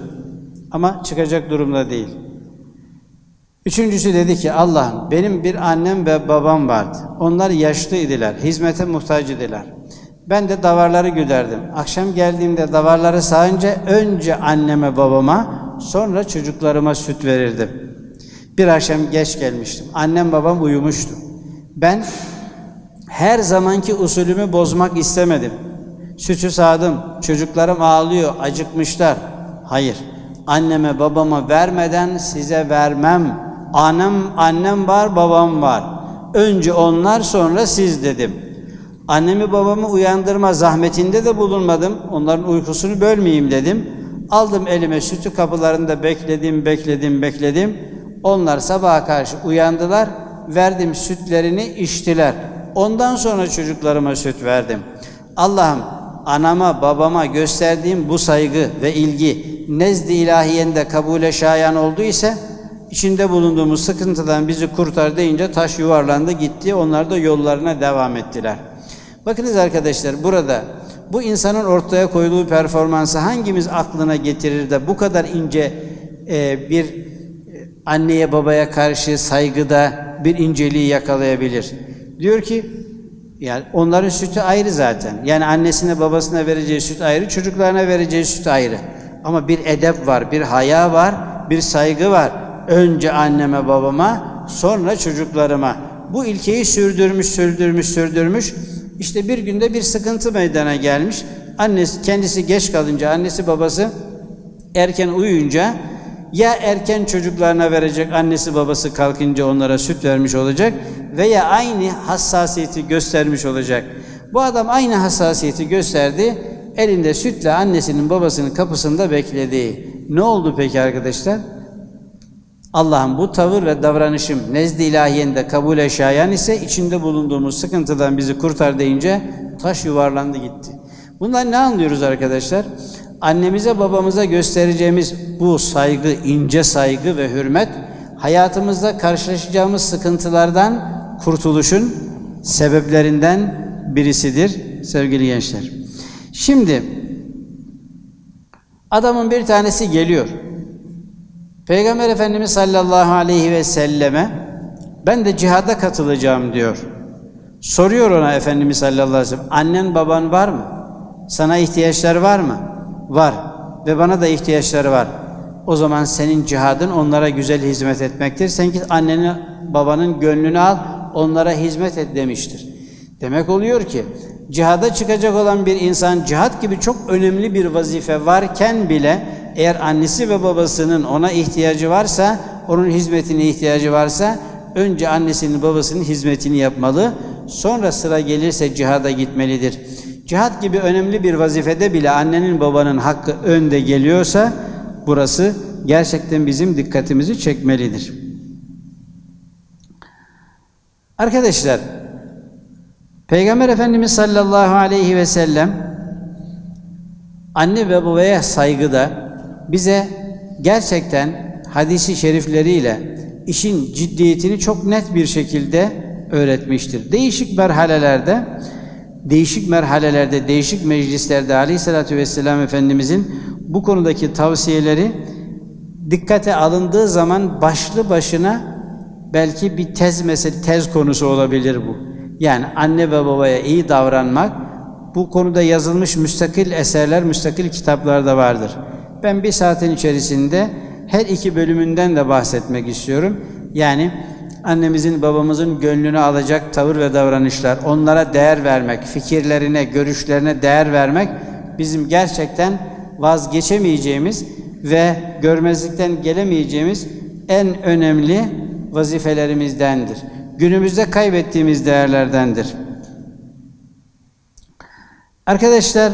Ama çıkacak durumda değil. Üçüncüsü dedi ki Allah'ım benim bir annem ve babam vardı. Onlar yaşlı idiler, hizmete muhtaç idiler. Ben de davarları güderdim. Akşam geldiğimde davarları sağınca önce anneme babama sonra çocuklarıma süt verirdim. Bir akşam geç gelmiştim. Annem babam uyumuştu. Ben her zamanki usulümü bozmak istemedim. Sütü sağdım. Çocuklarım ağlıyor, acıkmışlar. Hayır. Anneme babama vermeden size vermem. Annem, annem var, babam var. Önce onlar sonra siz dedim. Annemi babamı uyandırma zahmetinde de bulunmadım. Onların uykusunu bölmeyeyim dedim. Aldım elime sütü kapılarında bekledim, bekledim, bekledim. Onlar sabaha karşı uyandılar. Verdim sütlerini içtiler. Ondan sonra çocuklarıma süt verdim. Allah'ım anama babama gösterdiğim bu saygı ve ilgi nezd-i ilahiyende kabule şayan olduysa içinde bulunduğumuz sıkıntıdan bizi kurtar deyince taş yuvarlandı gitti. Onlar da yollarına devam ettiler. Bakınız arkadaşlar burada bu insanın ortaya koyduğu performansı hangimiz aklına getirir de bu kadar ince e, bir anneye babaya karşı saygıda bir inceliği yakalayabilir. Diyor ki yani onların sütü ayrı zaten. Yani annesine babasına vereceği süt ayrı, çocuklarına vereceği süt ayrı. Ama bir edep var, bir haya var, bir saygı var. Önce anneme babama, sonra çocuklarıma. Bu ilkeyi sürdürmüş, sürdürmüş, sürdürmüş. İşte bir günde bir sıkıntı meydana gelmiş. Annesi kendisi geç kalınca, annesi babası erken uyuyunca ya erken çocuklarına verecek annesi babası kalkınca onlara süt vermiş olacak veya aynı hassasiyeti göstermiş olacak. Bu adam aynı hassasiyeti gösterdi. Elinde sütle annesinin babasının kapısında bekledi. Ne oldu peki arkadaşlar? Allah'ın bu tavır ve davranışım nezd-i ilahiyende kabule şayan ise içinde bulunduğumuz sıkıntıdan bizi kurtar deyince taş yuvarlandı gitti. Bundan ne anlıyoruz arkadaşlar? Annemize babamıza göstereceğimiz bu saygı, ince saygı ve hürmet hayatımızda karşılaşacağımız sıkıntılardan kurtuluşun sebeplerinden birisidir sevgili gençler. Şimdi adamın bir tanesi geliyor. Peygamber Efendimiz sallallahu aleyhi ve selleme ben de cihada katılacağım diyor. Soruyor ona Efendimiz sallallahu aleyhi ve sellem annen baban var mı? Sana ihtiyaçları var mı? Var. Ve bana da ihtiyaçları var. O zaman senin cihadın onlara güzel hizmet etmektir. Sen git annenin babanın gönlünü al, onlara hizmet et demiştir. Demek oluyor ki cihada çıkacak olan bir insan cihat gibi çok önemli bir vazife varken bile eğer annesi ve babasının ona ihtiyacı varsa, onun hizmetine ihtiyacı varsa önce annesinin babasının hizmetini yapmalı. Sonra sıra gelirse cihada gitmelidir. Cihat gibi önemli bir vazifede bile annenin babanın hakkı önde geliyorsa burası gerçekten bizim dikkatimizi çekmelidir. Arkadaşlar Peygamber Efendimiz sallallahu aleyhi ve sellem anne ve babaya saygıda bize gerçekten hadisi şerifleriyle işin ciddiyetini çok net bir şekilde öğretmiştir. Değişik merhalelerde değişik merhalelerde, değişik meclislerde Aleyhisselatü Vesselam Efendimizin bu konudaki tavsiyeleri dikkate alındığı zaman başlı başına belki bir tez mesele, tez konusu olabilir bu. Yani anne ve babaya iyi davranmak, bu konuda yazılmış müstakil eserler, müstakil kitaplar da vardır. Ben bir saatin içerisinde her iki bölümünden de bahsetmek istiyorum. Yani annemizin babamızın gönlünü alacak tavır ve davranışlar, onlara değer vermek, fikirlerine, görüşlerine değer vermek bizim gerçekten vazgeçemeyeceğimiz ve görmezlikten gelemeyeceğimiz en önemli vazifelerimizdendir. Günümüzde kaybettiğimiz değerlerdendir. Arkadaşlar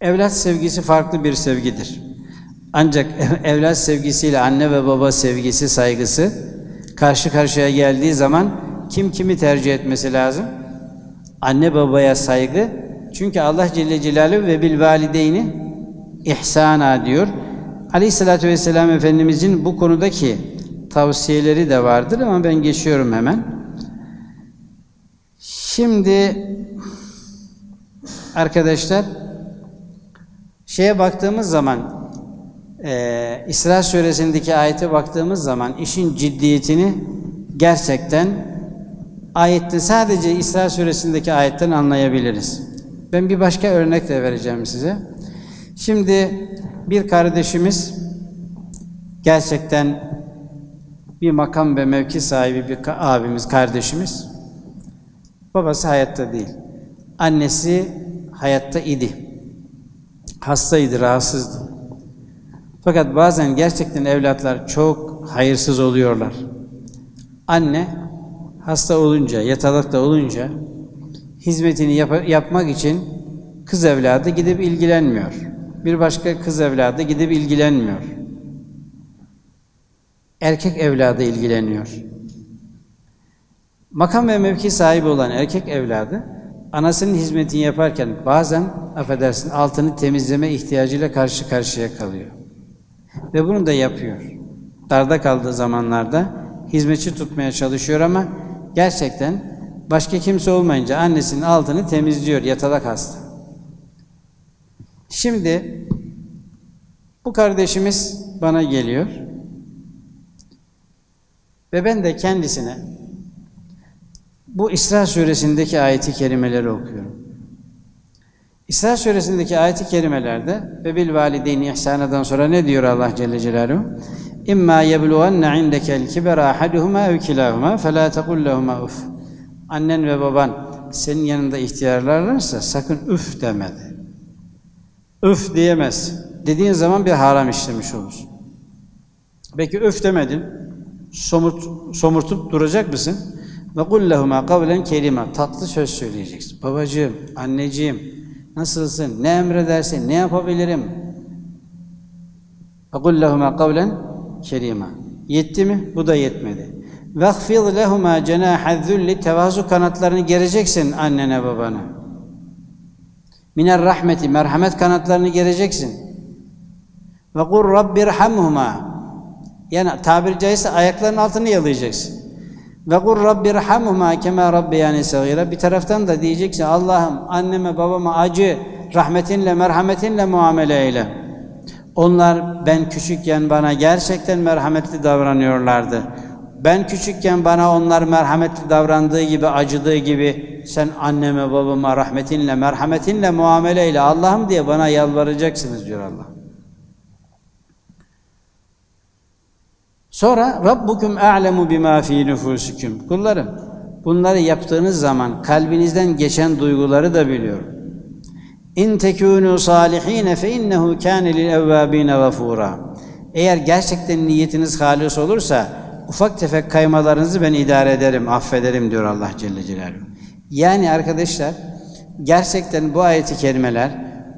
evlat sevgisi farklı bir sevgidir. Ancak evlat sevgisiyle anne ve baba sevgisi, saygısı karşı karşıya geldiği zaman kim kimi tercih etmesi lazım? Anne babaya saygı. Çünkü Allah Celle Celaluhu ve bil valideyni ihsana diyor. Aleyhissalatü Vesselam Efendimizin bu konudaki tavsiyeleri de vardır ama ben geçiyorum hemen. Şimdi arkadaşlar şeye baktığımız zaman e, İsra suresindeki ayete baktığımız zaman işin ciddiyetini gerçekten ayette sadece İsra suresindeki ayetten anlayabiliriz. Ben bir başka örnek de vereceğim size. Şimdi bir kardeşimiz gerçekten bir makam ve mevki sahibi bir abimiz, kardeşimiz. Babası hayatta değil. Annesi hayatta idi. Hastaydı, rahatsızdı. Fakat bazen gerçekten evlatlar çok hayırsız oluyorlar. Anne hasta olunca, yatalakta olunca hizmetini yap yapmak için kız evladı gidip ilgilenmiyor. Bir başka kız evladı gidip ilgilenmiyor. Erkek evladı ilgileniyor. Makam ve mevki sahibi olan erkek evladı anasının hizmetini yaparken bazen affedersin altını temizleme ihtiyacıyla karşı karşıya kalıyor. Ve bunu da yapıyor. Darda kaldığı zamanlarda hizmetçi tutmaya çalışıyor ama gerçekten başka kimse olmayınca annesinin altını temizliyor yatalak hasta. Şimdi bu kardeşimiz bana geliyor ve ben de kendisine bu İsra suresindeki ayeti kerimeleri okuyorum. İsra suresindeki ayet-i kerimelerde ve bil valideyni ihsanadan sonra ne diyor Allah Celle Celaluhu? İmma yeblughanne indekel kibera ahaduhuma ev kilahuma fela tekul lehuma uf. Annen ve baban senin yanında ihtiyarlarlarsa sakın üf demedi. Üf diyemez. Dediğin zaman bir haram işlemiş olur. Peki üf demedin. Somurt, somurtup duracak mısın? Ve kul lehuma kavlen kelime. Tatlı söz söyleyeceksin. Babacığım, anneciğim, Nasılsın? Ne emredersin? Ne yapabilirim? فَقُلْ لَهُمَا قَوْلًا kerima. Yetti mi? Bu da yetmedi. وَخْفِضْ لَهُمَا جَنَاحَ الذُّلِّ Tevazu kanatlarını gereceksin annene babana. Miner rahmeti, merhamet kanatlarını gereceksin. وَقُلْ رَبِّ رَحَمْهُمَا Yani tabiri caizse ayaklarının altını yalayacaksın. Ve kur Rabbi rahamhuma kema Rabbi yani sagira. Bir taraftan da diyeceksin Allah'ım anneme babama acı rahmetinle merhametinle muamele eyle. Onlar ben küçükken bana gerçekten merhametli davranıyorlardı. Ben küçükken bana onlar merhametli davrandığı gibi, acıdığı gibi sen anneme babama rahmetinle, merhametinle muamele eyle Allah'ım diye bana yalvaracaksınız diyor Allah. Sonra Rabbukum a'lemu bima fi nufusikum. Kullarım bunları yaptığınız zaman kalbinizden geçen duyguları da biliyor. İn tekunu salihin fe innehu kana lil evvabin gafura. Eğer gerçekten niyetiniz halis olursa ufak tefek kaymalarınızı ben idare ederim, affederim diyor Allah Celle Celaluhu. Yani arkadaşlar gerçekten bu ayeti kerimeler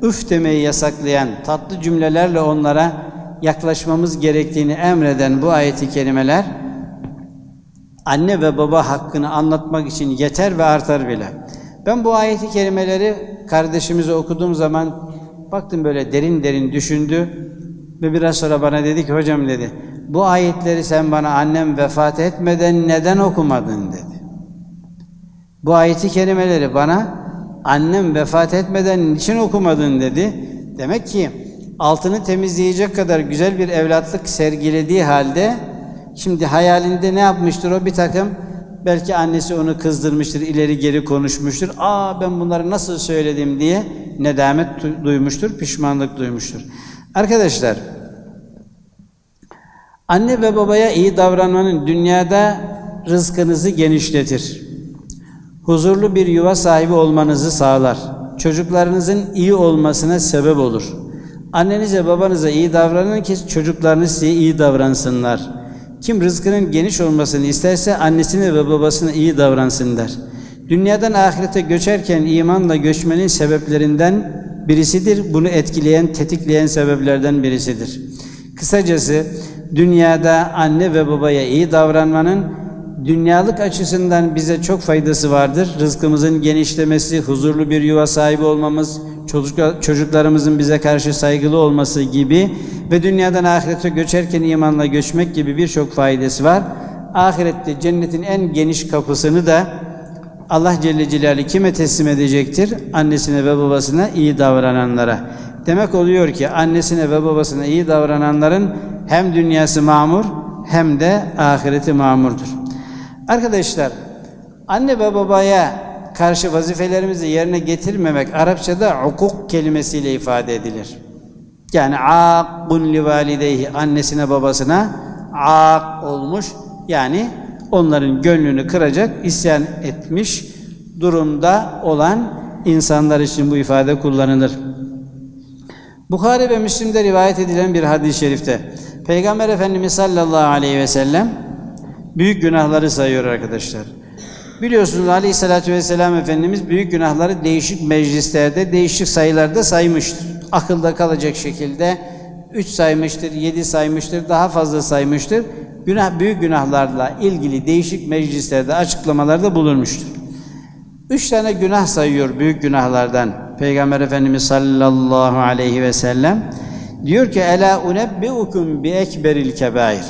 üf demeyi yasaklayan tatlı cümlelerle onlara yaklaşmamız gerektiğini emreden bu ayeti kerimeler anne ve baba hakkını anlatmak için yeter ve artar bile. Ben bu ayeti kerimeleri kardeşimize okuduğum zaman baktım böyle derin derin düşündü ve biraz sonra bana dedi ki hocam dedi bu ayetleri sen bana annem vefat etmeden neden okumadın dedi. Bu ayeti kerimeleri bana annem vefat etmeden niçin okumadın dedi. Demek ki altını temizleyecek kadar güzel bir evlatlık sergilediği halde şimdi hayalinde ne yapmıştır o bir takım belki annesi onu kızdırmıştır, ileri geri konuşmuştur. Aa ben bunları nasıl söyledim diye nedamet duymuştur, pişmanlık duymuştur. Arkadaşlar anne ve babaya iyi davranmanın dünyada rızkınızı genişletir. Huzurlu bir yuva sahibi olmanızı sağlar. Çocuklarınızın iyi olmasına sebep olur. Annenize babanıza iyi davranın ki çocuklarınız size iyi davransınlar. Kim rızkının geniş olmasını isterse annesine ve babasına iyi davransınlar. Dünyadan ahirete göçerken imanla göçmenin sebeplerinden birisidir. Bunu etkileyen, tetikleyen sebeplerden birisidir. Kısacası dünyada anne ve babaya iyi davranmanın dünyalık açısından bize çok faydası vardır. Rızkımızın genişlemesi, huzurlu bir yuva sahibi olmamız, çocuklarımızın bize karşı saygılı olması gibi ve dünyadan ahirete göçerken imanla göçmek gibi birçok faydası var. Ahirette cennetin en geniş kapısını da Allah Celle Celaluhu kime teslim edecektir? Annesine ve babasına iyi davrananlara. Demek oluyor ki annesine ve babasına iyi davrananların hem dünyası mamur hem de ahireti mamurdur. Arkadaşlar anne ve babaya karşı vazifelerimizi yerine getirmemek Arapçada hukuk kelimesiyle ifade edilir. Yani akkun li valideyhi annesine babasına ak olmuş yani onların gönlünü kıracak isyan etmiş durumda olan insanlar için bu ifade kullanılır. Bukhari ve Müslim'de rivayet edilen bir hadis-i şerifte Peygamber Efendimiz sallallahu aleyhi ve sellem büyük günahları sayıyor arkadaşlar. Biliyorsunuz Aleyhisselatü Vesselam Efendimiz büyük günahları değişik meclislerde, değişik sayılarda saymıştır. Akılda kalacak şekilde üç saymıştır, yedi saymıştır, daha fazla saymıştır. Günah, büyük günahlarla ilgili değişik meclislerde açıklamalarda bulunmuştur. Üç tane günah sayıyor büyük günahlardan Peygamber Efendimiz sallallahu aleyhi ve sellem. Diyor ki ela unebbiukum bi ekberil kebair.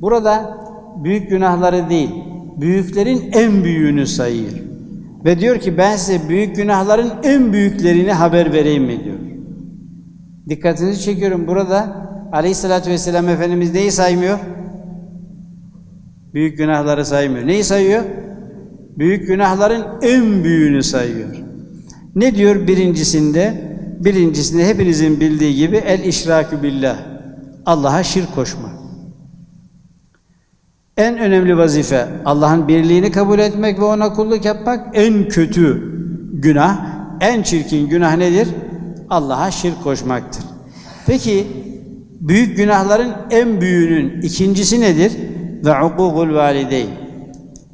Burada büyük günahları değil, büyüklerin en büyüğünü sayıyor. Ve diyor ki ben size büyük günahların en büyüklerini haber vereyim mi diyor. Dikkatinizi çekiyorum burada Aleyhisselatü Vesselam Efendimiz neyi saymıyor? Büyük günahları saymıyor. Neyi sayıyor? Büyük günahların en büyüğünü sayıyor. Ne diyor birincisinde? Birincisinde hepinizin bildiği gibi el işrakü billah. Allah'a şirk koşmak. En önemli vazife Allah'ın birliğini kabul etmek ve ona kulluk yapmak. En kötü günah, en çirkin günah nedir? Allah'a şirk koşmaktır. Peki büyük günahların en büyüğünün ikincisi nedir? Ve ukugul valideyn.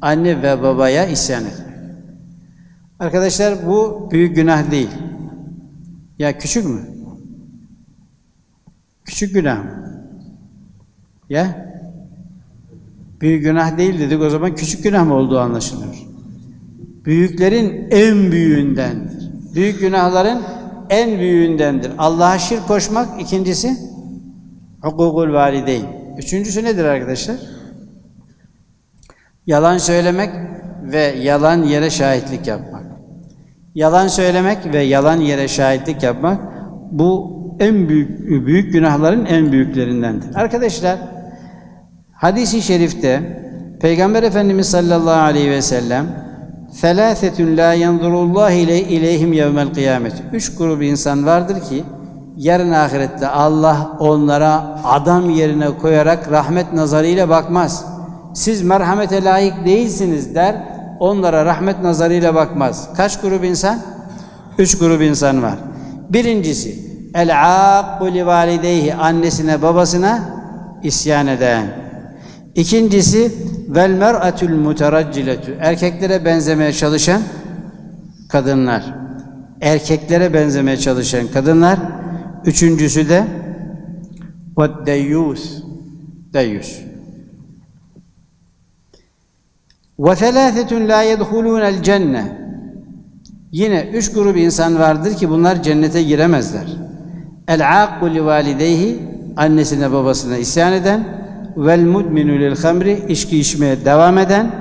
Anne ve babaya isyan etmek. Arkadaşlar bu büyük günah değil. Ya küçük mü? Küçük günah mı? Ya? Büyük günah değil dedik o zaman küçük günah mı olduğu anlaşılıyor. Büyüklerin en büyüğündendir. Büyük günahların en büyüğündendir. Allah'a şirk koşmak ikincisi hukukul valideyn. Üçüncüsü nedir arkadaşlar? Yalan söylemek ve yalan yere şahitlik yapmak. Yalan söylemek ve yalan yere şahitlik yapmak bu en büyük büyük günahların en büyüklerindendir. Arkadaşlar hadisi şerifte Peygamber Efendimiz sallallahu aleyhi ve sellem Felâfetun lâ yenzurullah ile ileyhim yevmel kıyamet. Üç grup insan vardır ki yarın ahirette Allah onlara adam yerine koyarak rahmet nazarıyla bakmaz. Siz merhamete layık değilsiniz der, onlara rahmet nazarıyla bakmaz. Kaç grup insan? Üç grup insan var. Birincisi, el-âkku li valideyhi, annesine babasına isyan eden. İkincisi, vel mer'atul muteracciletu, erkeklere benzemeye çalışan kadınlar. Erkeklere benzemeye çalışan kadınlar. Üçüncüsü de ve deyyus, deyyus. Ve thelâfetun lâ yedhulûnel cenne. Yine üç grup insan vardır ki bunlar cennete giremezler. El-âkku li annesine babasına isyan eden, vel mudminu lil hamri, içki içmeye devam eden,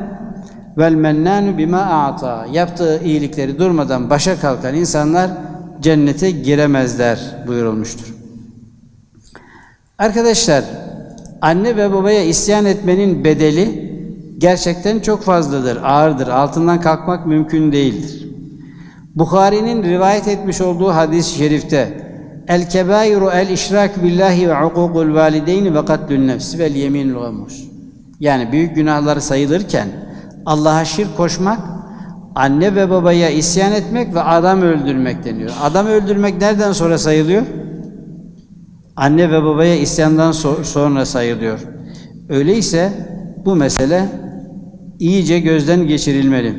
vel mennanu bima a'ta, yaptığı iyilikleri durmadan başa kalkan insanlar cennete giremezler buyurulmuştur. Arkadaşlar, anne ve babaya isyan etmenin bedeli gerçekten çok fazladır, ağırdır. Altından kalkmak mümkün değildir. Bukhari'nin rivayet etmiş olduğu hadis-i şerifte El kebairu el işrak billahi ve hukukul valideyni ve katlün nefsi vel yeminul gamus. Yani büyük günahlar sayılırken Allah'a şirk koşmak, anne ve babaya isyan etmek ve adam öldürmek deniyor. Adam öldürmek nereden sonra sayılıyor? Anne ve babaya isyandan sonra sayılıyor. Öyleyse bu mesele iyice gözden geçirilmeli.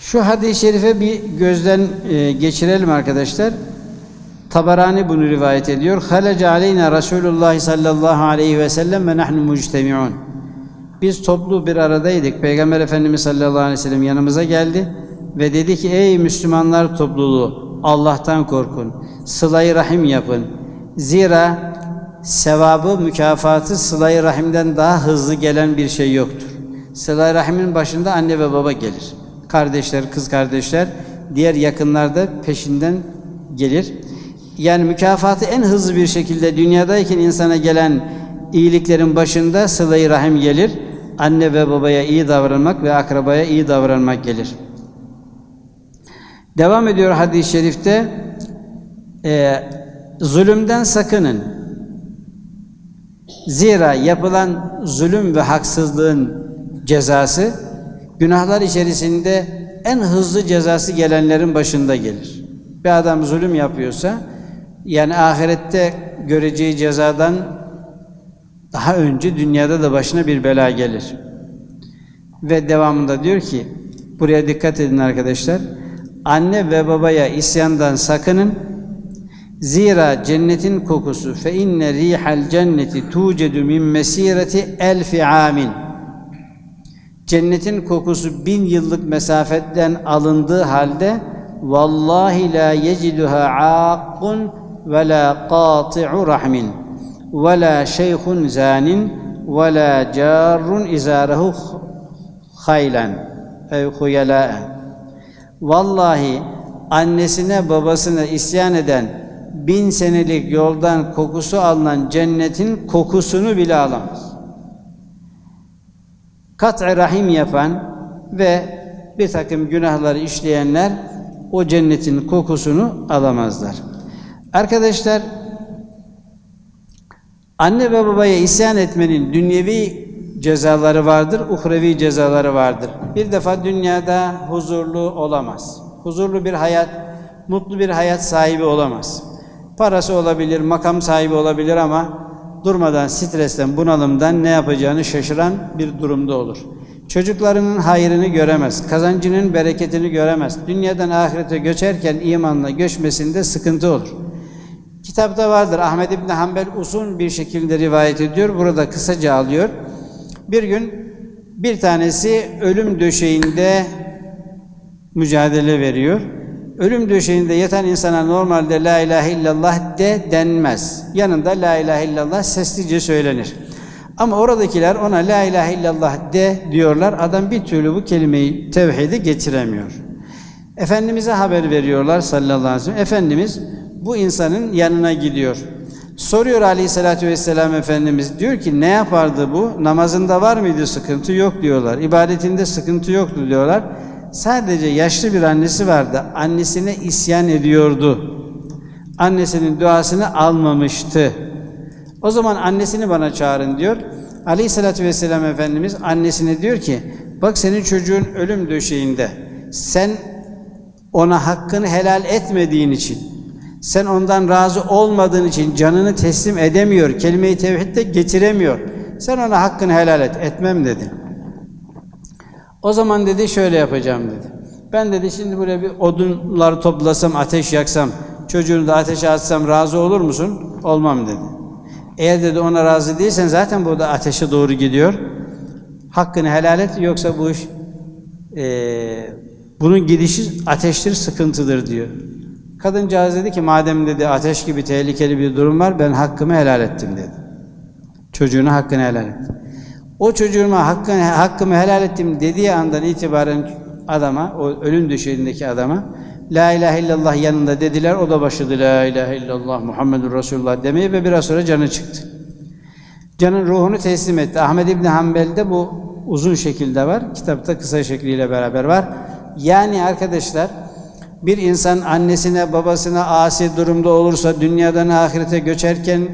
Şu hadis-i şerife bir gözden e, geçirelim arkadaşlar. Tabarani bunu rivayet ediyor. Halece aleyna Resulullah sallallahu aleyhi ve sellem ve nahnu muctemi'un. Biz toplu bir aradaydık. Peygamber Efendimiz sallallahu aleyhi ve sellem yanımıza geldi ve dedi ki ey Müslümanlar topluluğu Allah'tan korkun. Sıla-i rahim yapın. Zira sevabı, mükafatı sıla-i rahimden daha hızlı gelen bir şey yoktur. Sıla-i rahimin başında anne ve baba gelir. Kardeşler, kız kardeşler, diğer yakınlar da peşinden gelir. Yani mükafatı en hızlı bir şekilde dünyadayken insana gelen iyiliklerin başında sıla-i rahim gelir. Anne ve babaya iyi davranmak ve akrabaya iyi davranmak gelir. Devam ediyor hadis-i şerifte e, zulümden sakının. Zira yapılan zulüm ve haksızlığın cezası günahlar içerisinde en hızlı cezası gelenlerin başında gelir. Bir adam zulüm yapıyorsa yani ahirette göreceği cezadan daha önce dünyada da başına bir bela gelir. Ve devamında diyor ki, buraya dikkat edin arkadaşlar, anne ve babaya isyandan sakının, zira cennetin kokusu fe inne rihal cenneti tucedu min mesireti elfi amin. Cennetin kokusu bin yıllık mesafetten alındığı halde vallahi la yeciduha akkun ve la qati'u rahmin ve la şeyhun zanin ve la carrun izarahu haylen ev Vallahi annesine babasına isyan eden bin senelik yoldan kokusu alınan cennetin kokusunu bile alamaz. Kat'i rahim yapan ve bir takım günahları işleyenler o cennetin kokusunu alamazlar. Arkadaşlar anne ve babaya isyan etmenin dünyevi cezaları vardır, uhrevi cezaları vardır. Bir defa dünyada huzurlu olamaz. Huzurlu bir hayat, mutlu bir hayat sahibi olamaz. Parası olabilir, makam sahibi olabilir ama durmadan stresten, bunalımdan ne yapacağını şaşıran bir durumda olur. Çocuklarının hayrını göremez, kazancının bereketini göremez. Dünyadan ahirete göçerken imanla göçmesinde sıkıntı olur. Kitapta vardır. Ahmed İbni Hanbel uzun bir şekilde rivayet ediyor. Burada kısaca alıyor. Bir gün bir tanesi ölüm döşeğinde mücadele veriyor. Ölüm döşeğinde yatan insana normalde la ilahe illallah de denmez. Yanında la ilahe illallah seslice söylenir. Ama oradakiler ona la ilahe illallah de diyorlar. Adam bir türlü bu kelimeyi tevhidi getiremiyor. Efendimiz'e haber veriyorlar sallallahu aleyhi ve sellem. Efendimiz bu insanın yanına gidiyor. Soruyor aleyhissalatü vesselam Efendimiz diyor ki ne yapardı bu? Namazında var mıydı sıkıntı? Yok diyorlar. İbadetinde sıkıntı yoktu diyorlar. Sadece yaşlı bir annesi vardı. Annesine isyan ediyordu. Annesinin duasını almamıştı. O zaman annesini bana çağırın diyor. Aleyhissalatü vesselam Efendimiz annesine diyor ki bak senin çocuğun ölüm döşeğinde. Sen ona hakkını helal etmediğin için sen ondan razı olmadığın için canını teslim edemiyor. Kelime-i tevhid getiremiyor. Sen ona hakkını helal et. Etmem dedi. O zaman dedi şöyle yapacağım dedi. Ben dedi şimdi buraya bir odunları toplasam, ateş yaksam, çocuğunu da ateşe atsam razı olur musun? Olmam dedi. Eğer dedi ona razı değilsen zaten burada ateşe doğru gidiyor. Hakkını helal et yoksa bu iş e, bunun gidişi ateştir, sıkıntıdır diyor. Kadıncağız dedi ki madem dedi ateş gibi tehlikeli bir durum var ben hakkımı helal ettim dedi. Çocuğuna hakkını helal et. O çocuğuma hakkını, hakkımı helal ettim dediği andan itibaren adama, o ölüm döşeğindeki adama La ilahe illallah yanında dediler. O da başladı La ilahe illallah Muhammedur Resulullah demeye ve biraz sonra canı çıktı. Canın ruhunu teslim etti. Ahmed İbni Hanbel'de bu uzun şekilde var. Kitapta kısa şekliyle beraber var. Yani arkadaşlar bir insan annesine babasına asi durumda olursa dünyadan ahirete göçerken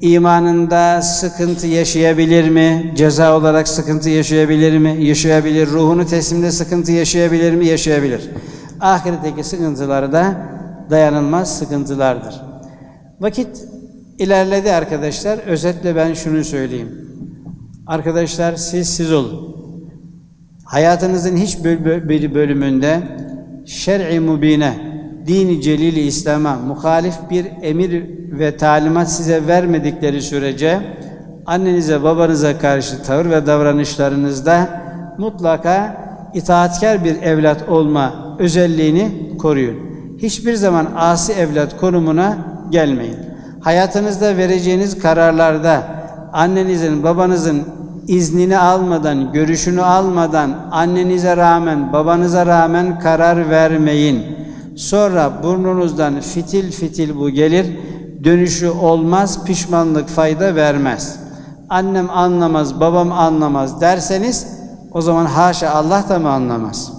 imanında sıkıntı yaşayabilir mi? Ceza olarak sıkıntı yaşayabilir mi? Yaşayabilir. Ruhunu teslimde sıkıntı yaşayabilir mi? Yaşayabilir. Ahiretteki sıkıntıları da dayanılmaz sıkıntılardır. Vakit ilerledi arkadaşlar. Özetle ben şunu söyleyeyim. Arkadaşlar siz siz olun. Hayatınızın hiç bir bölümünde şer'i mubine, dini celili İslam'a muhalif bir emir ve talimat size vermedikleri sürece annenize babanıza karşı tavır ve davranışlarınızda mutlaka itaatkar bir evlat olma özelliğini koruyun. Hiçbir zaman asi evlat konumuna gelmeyin. Hayatınızda vereceğiniz kararlarda annenizin, babanızın iznini almadan, görüşünü almadan annenize rağmen, babanıza rağmen karar vermeyin. Sonra burnunuzdan fitil fitil bu gelir, dönüşü olmaz, pişmanlık fayda vermez. Annem anlamaz, babam anlamaz derseniz o zaman haşa Allah da mı anlamaz?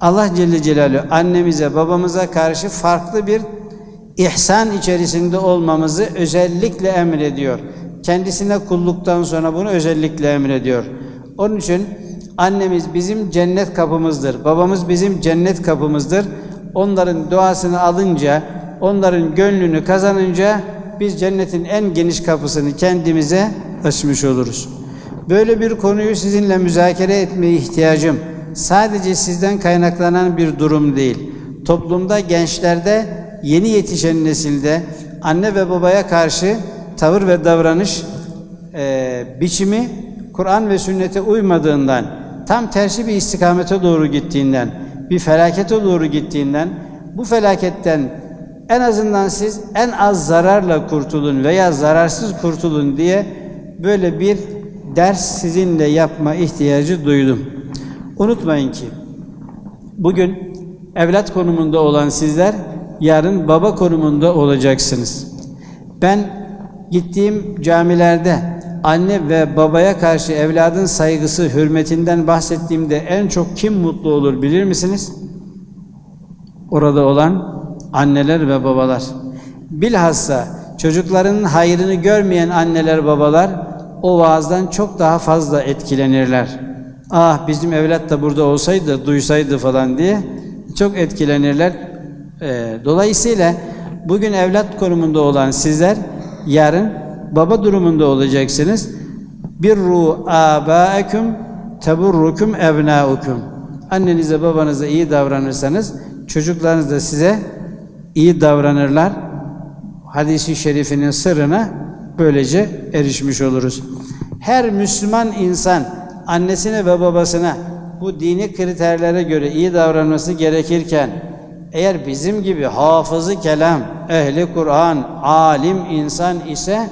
Allah Celle Celaluhu annemize, babamıza karşı farklı bir ihsan içerisinde olmamızı özellikle emrediyor. Kendisine kulluktan sonra bunu özellikle emrediyor. Onun için annemiz bizim cennet kapımızdır. Babamız bizim cennet kapımızdır. Onların duasını alınca, onların gönlünü kazanınca biz cennetin en geniş kapısını kendimize açmış oluruz. Böyle bir konuyu sizinle müzakere etmeye ihtiyacım sadece sizden kaynaklanan bir durum değil. Toplumda, gençlerde, yeni yetişen nesilde anne ve babaya karşı tavır ve davranış e, biçimi Kur'an ve sünnete uymadığından, tam tersi bir istikamete doğru gittiğinden, bir felakete doğru gittiğinden, bu felaketten en azından siz en az zararla kurtulun veya zararsız kurtulun diye böyle bir ders sizinle yapma ihtiyacı duydum. Unutmayın ki bugün evlat konumunda olan sizler yarın baba konumunda olacaksınız. Ben gittiğim camilerde anne ve babaya karşı evladın saygısı, hürmetinden bahsettiğimde en çok kim mutlu olur bilir misiniz? Orada olan anneler ve babalar. Bilhassa çocuklarının hayrını görmeyen anneler babalar o vaazdan çok daha fazla etkilenirler. Ah bizim evlat da burada olsaydı, duysaydı falan diye çok etkilenirler. Ee, dolayısıyla bugün evlat konumunda olan sizler yarın baba durumunda olacaksınız. Birru abaekum teburrukum ebnaukum. Annenize babanıza iyi davranırsanız çocuklarınız da size iyi davranırlar. hadisi şerifinin sırrına böylece erişmiş oluruz. Her Müslüman insan annesine ve babasına bu dini kriterlere göre iyi davranması gerekirken eğer bizim gibi hafızı kelam, ehli Kur'an, alim insan ise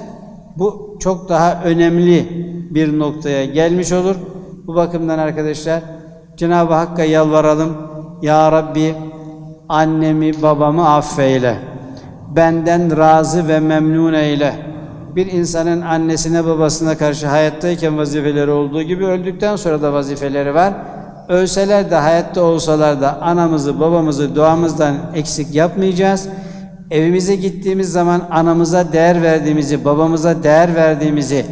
bu çok daha önemli bir noktaya gelmiş olur. Bu bakımdan arkadaşlar Cenab-ı Hakk'a yalvaralım. Ya Rabbi annemi babamı affeyle. Benden razı ve memnun eyle. Bir insanın annesine babasına karşı hayattayken vazifeleri olduğu gibi öldükten sonra da vazifeleri var. Ölseler de hayatta olsalar da anamızı babamızı duamızdan eksik yapmayacağız. Evimize gittiğimiz zaman anamıza değer verdiğimizi, babamıza değer verdiğimizi,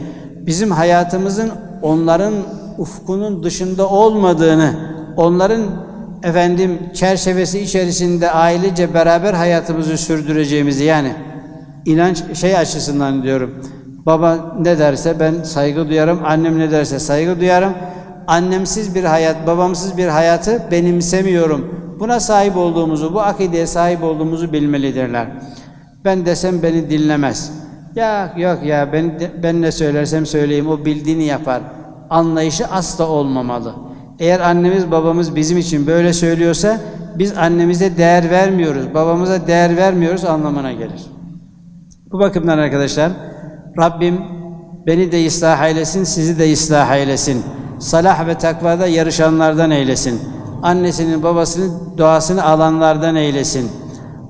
bizim hayatımızın onların ufkunun dışında olmadığını, onların efendim çerçevesi içerisinde ailece beraber hayatımızı sürdüreceğimizi yani inanç şey açısından diyorum. Baba ne derse ben saygı duyarım, annem ne derse saygı duyarım. Annemsiz bir hayat, babamsız bir hayatı benimsemiyorum. Buna sahip olduğumuzu, bu akideye sahip olduğumuzu bilmelidirler. Ben desem beni dinlemez. Ya yok ya ben ben ne söylersem söyleyeyim o bildiğini yapar. Anlayışı asla olmamalı. Eğer annemiz babamız bizim için böyle söylüyorsa biz annemize değer vermiyoruz, babamıza değer vermiyoruz anlamına gelir. Bu bakımdan arkadaşlar Rabbim beni de ıslah eylesin, sizi de ıslah eylesin. Salah ve takvada yarışanlardan eylesin. Annesinin babasının duasını alanlardan eylesin.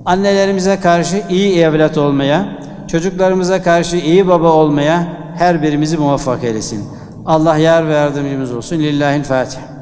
Annelerimize karşı iyi evlat olmaya, çocuklarımıza karşı iyi baba olmaya her birimizi muvaffak eylesin. Allah yar ve yardımcımız olsun. Lillahi'l Fatiha.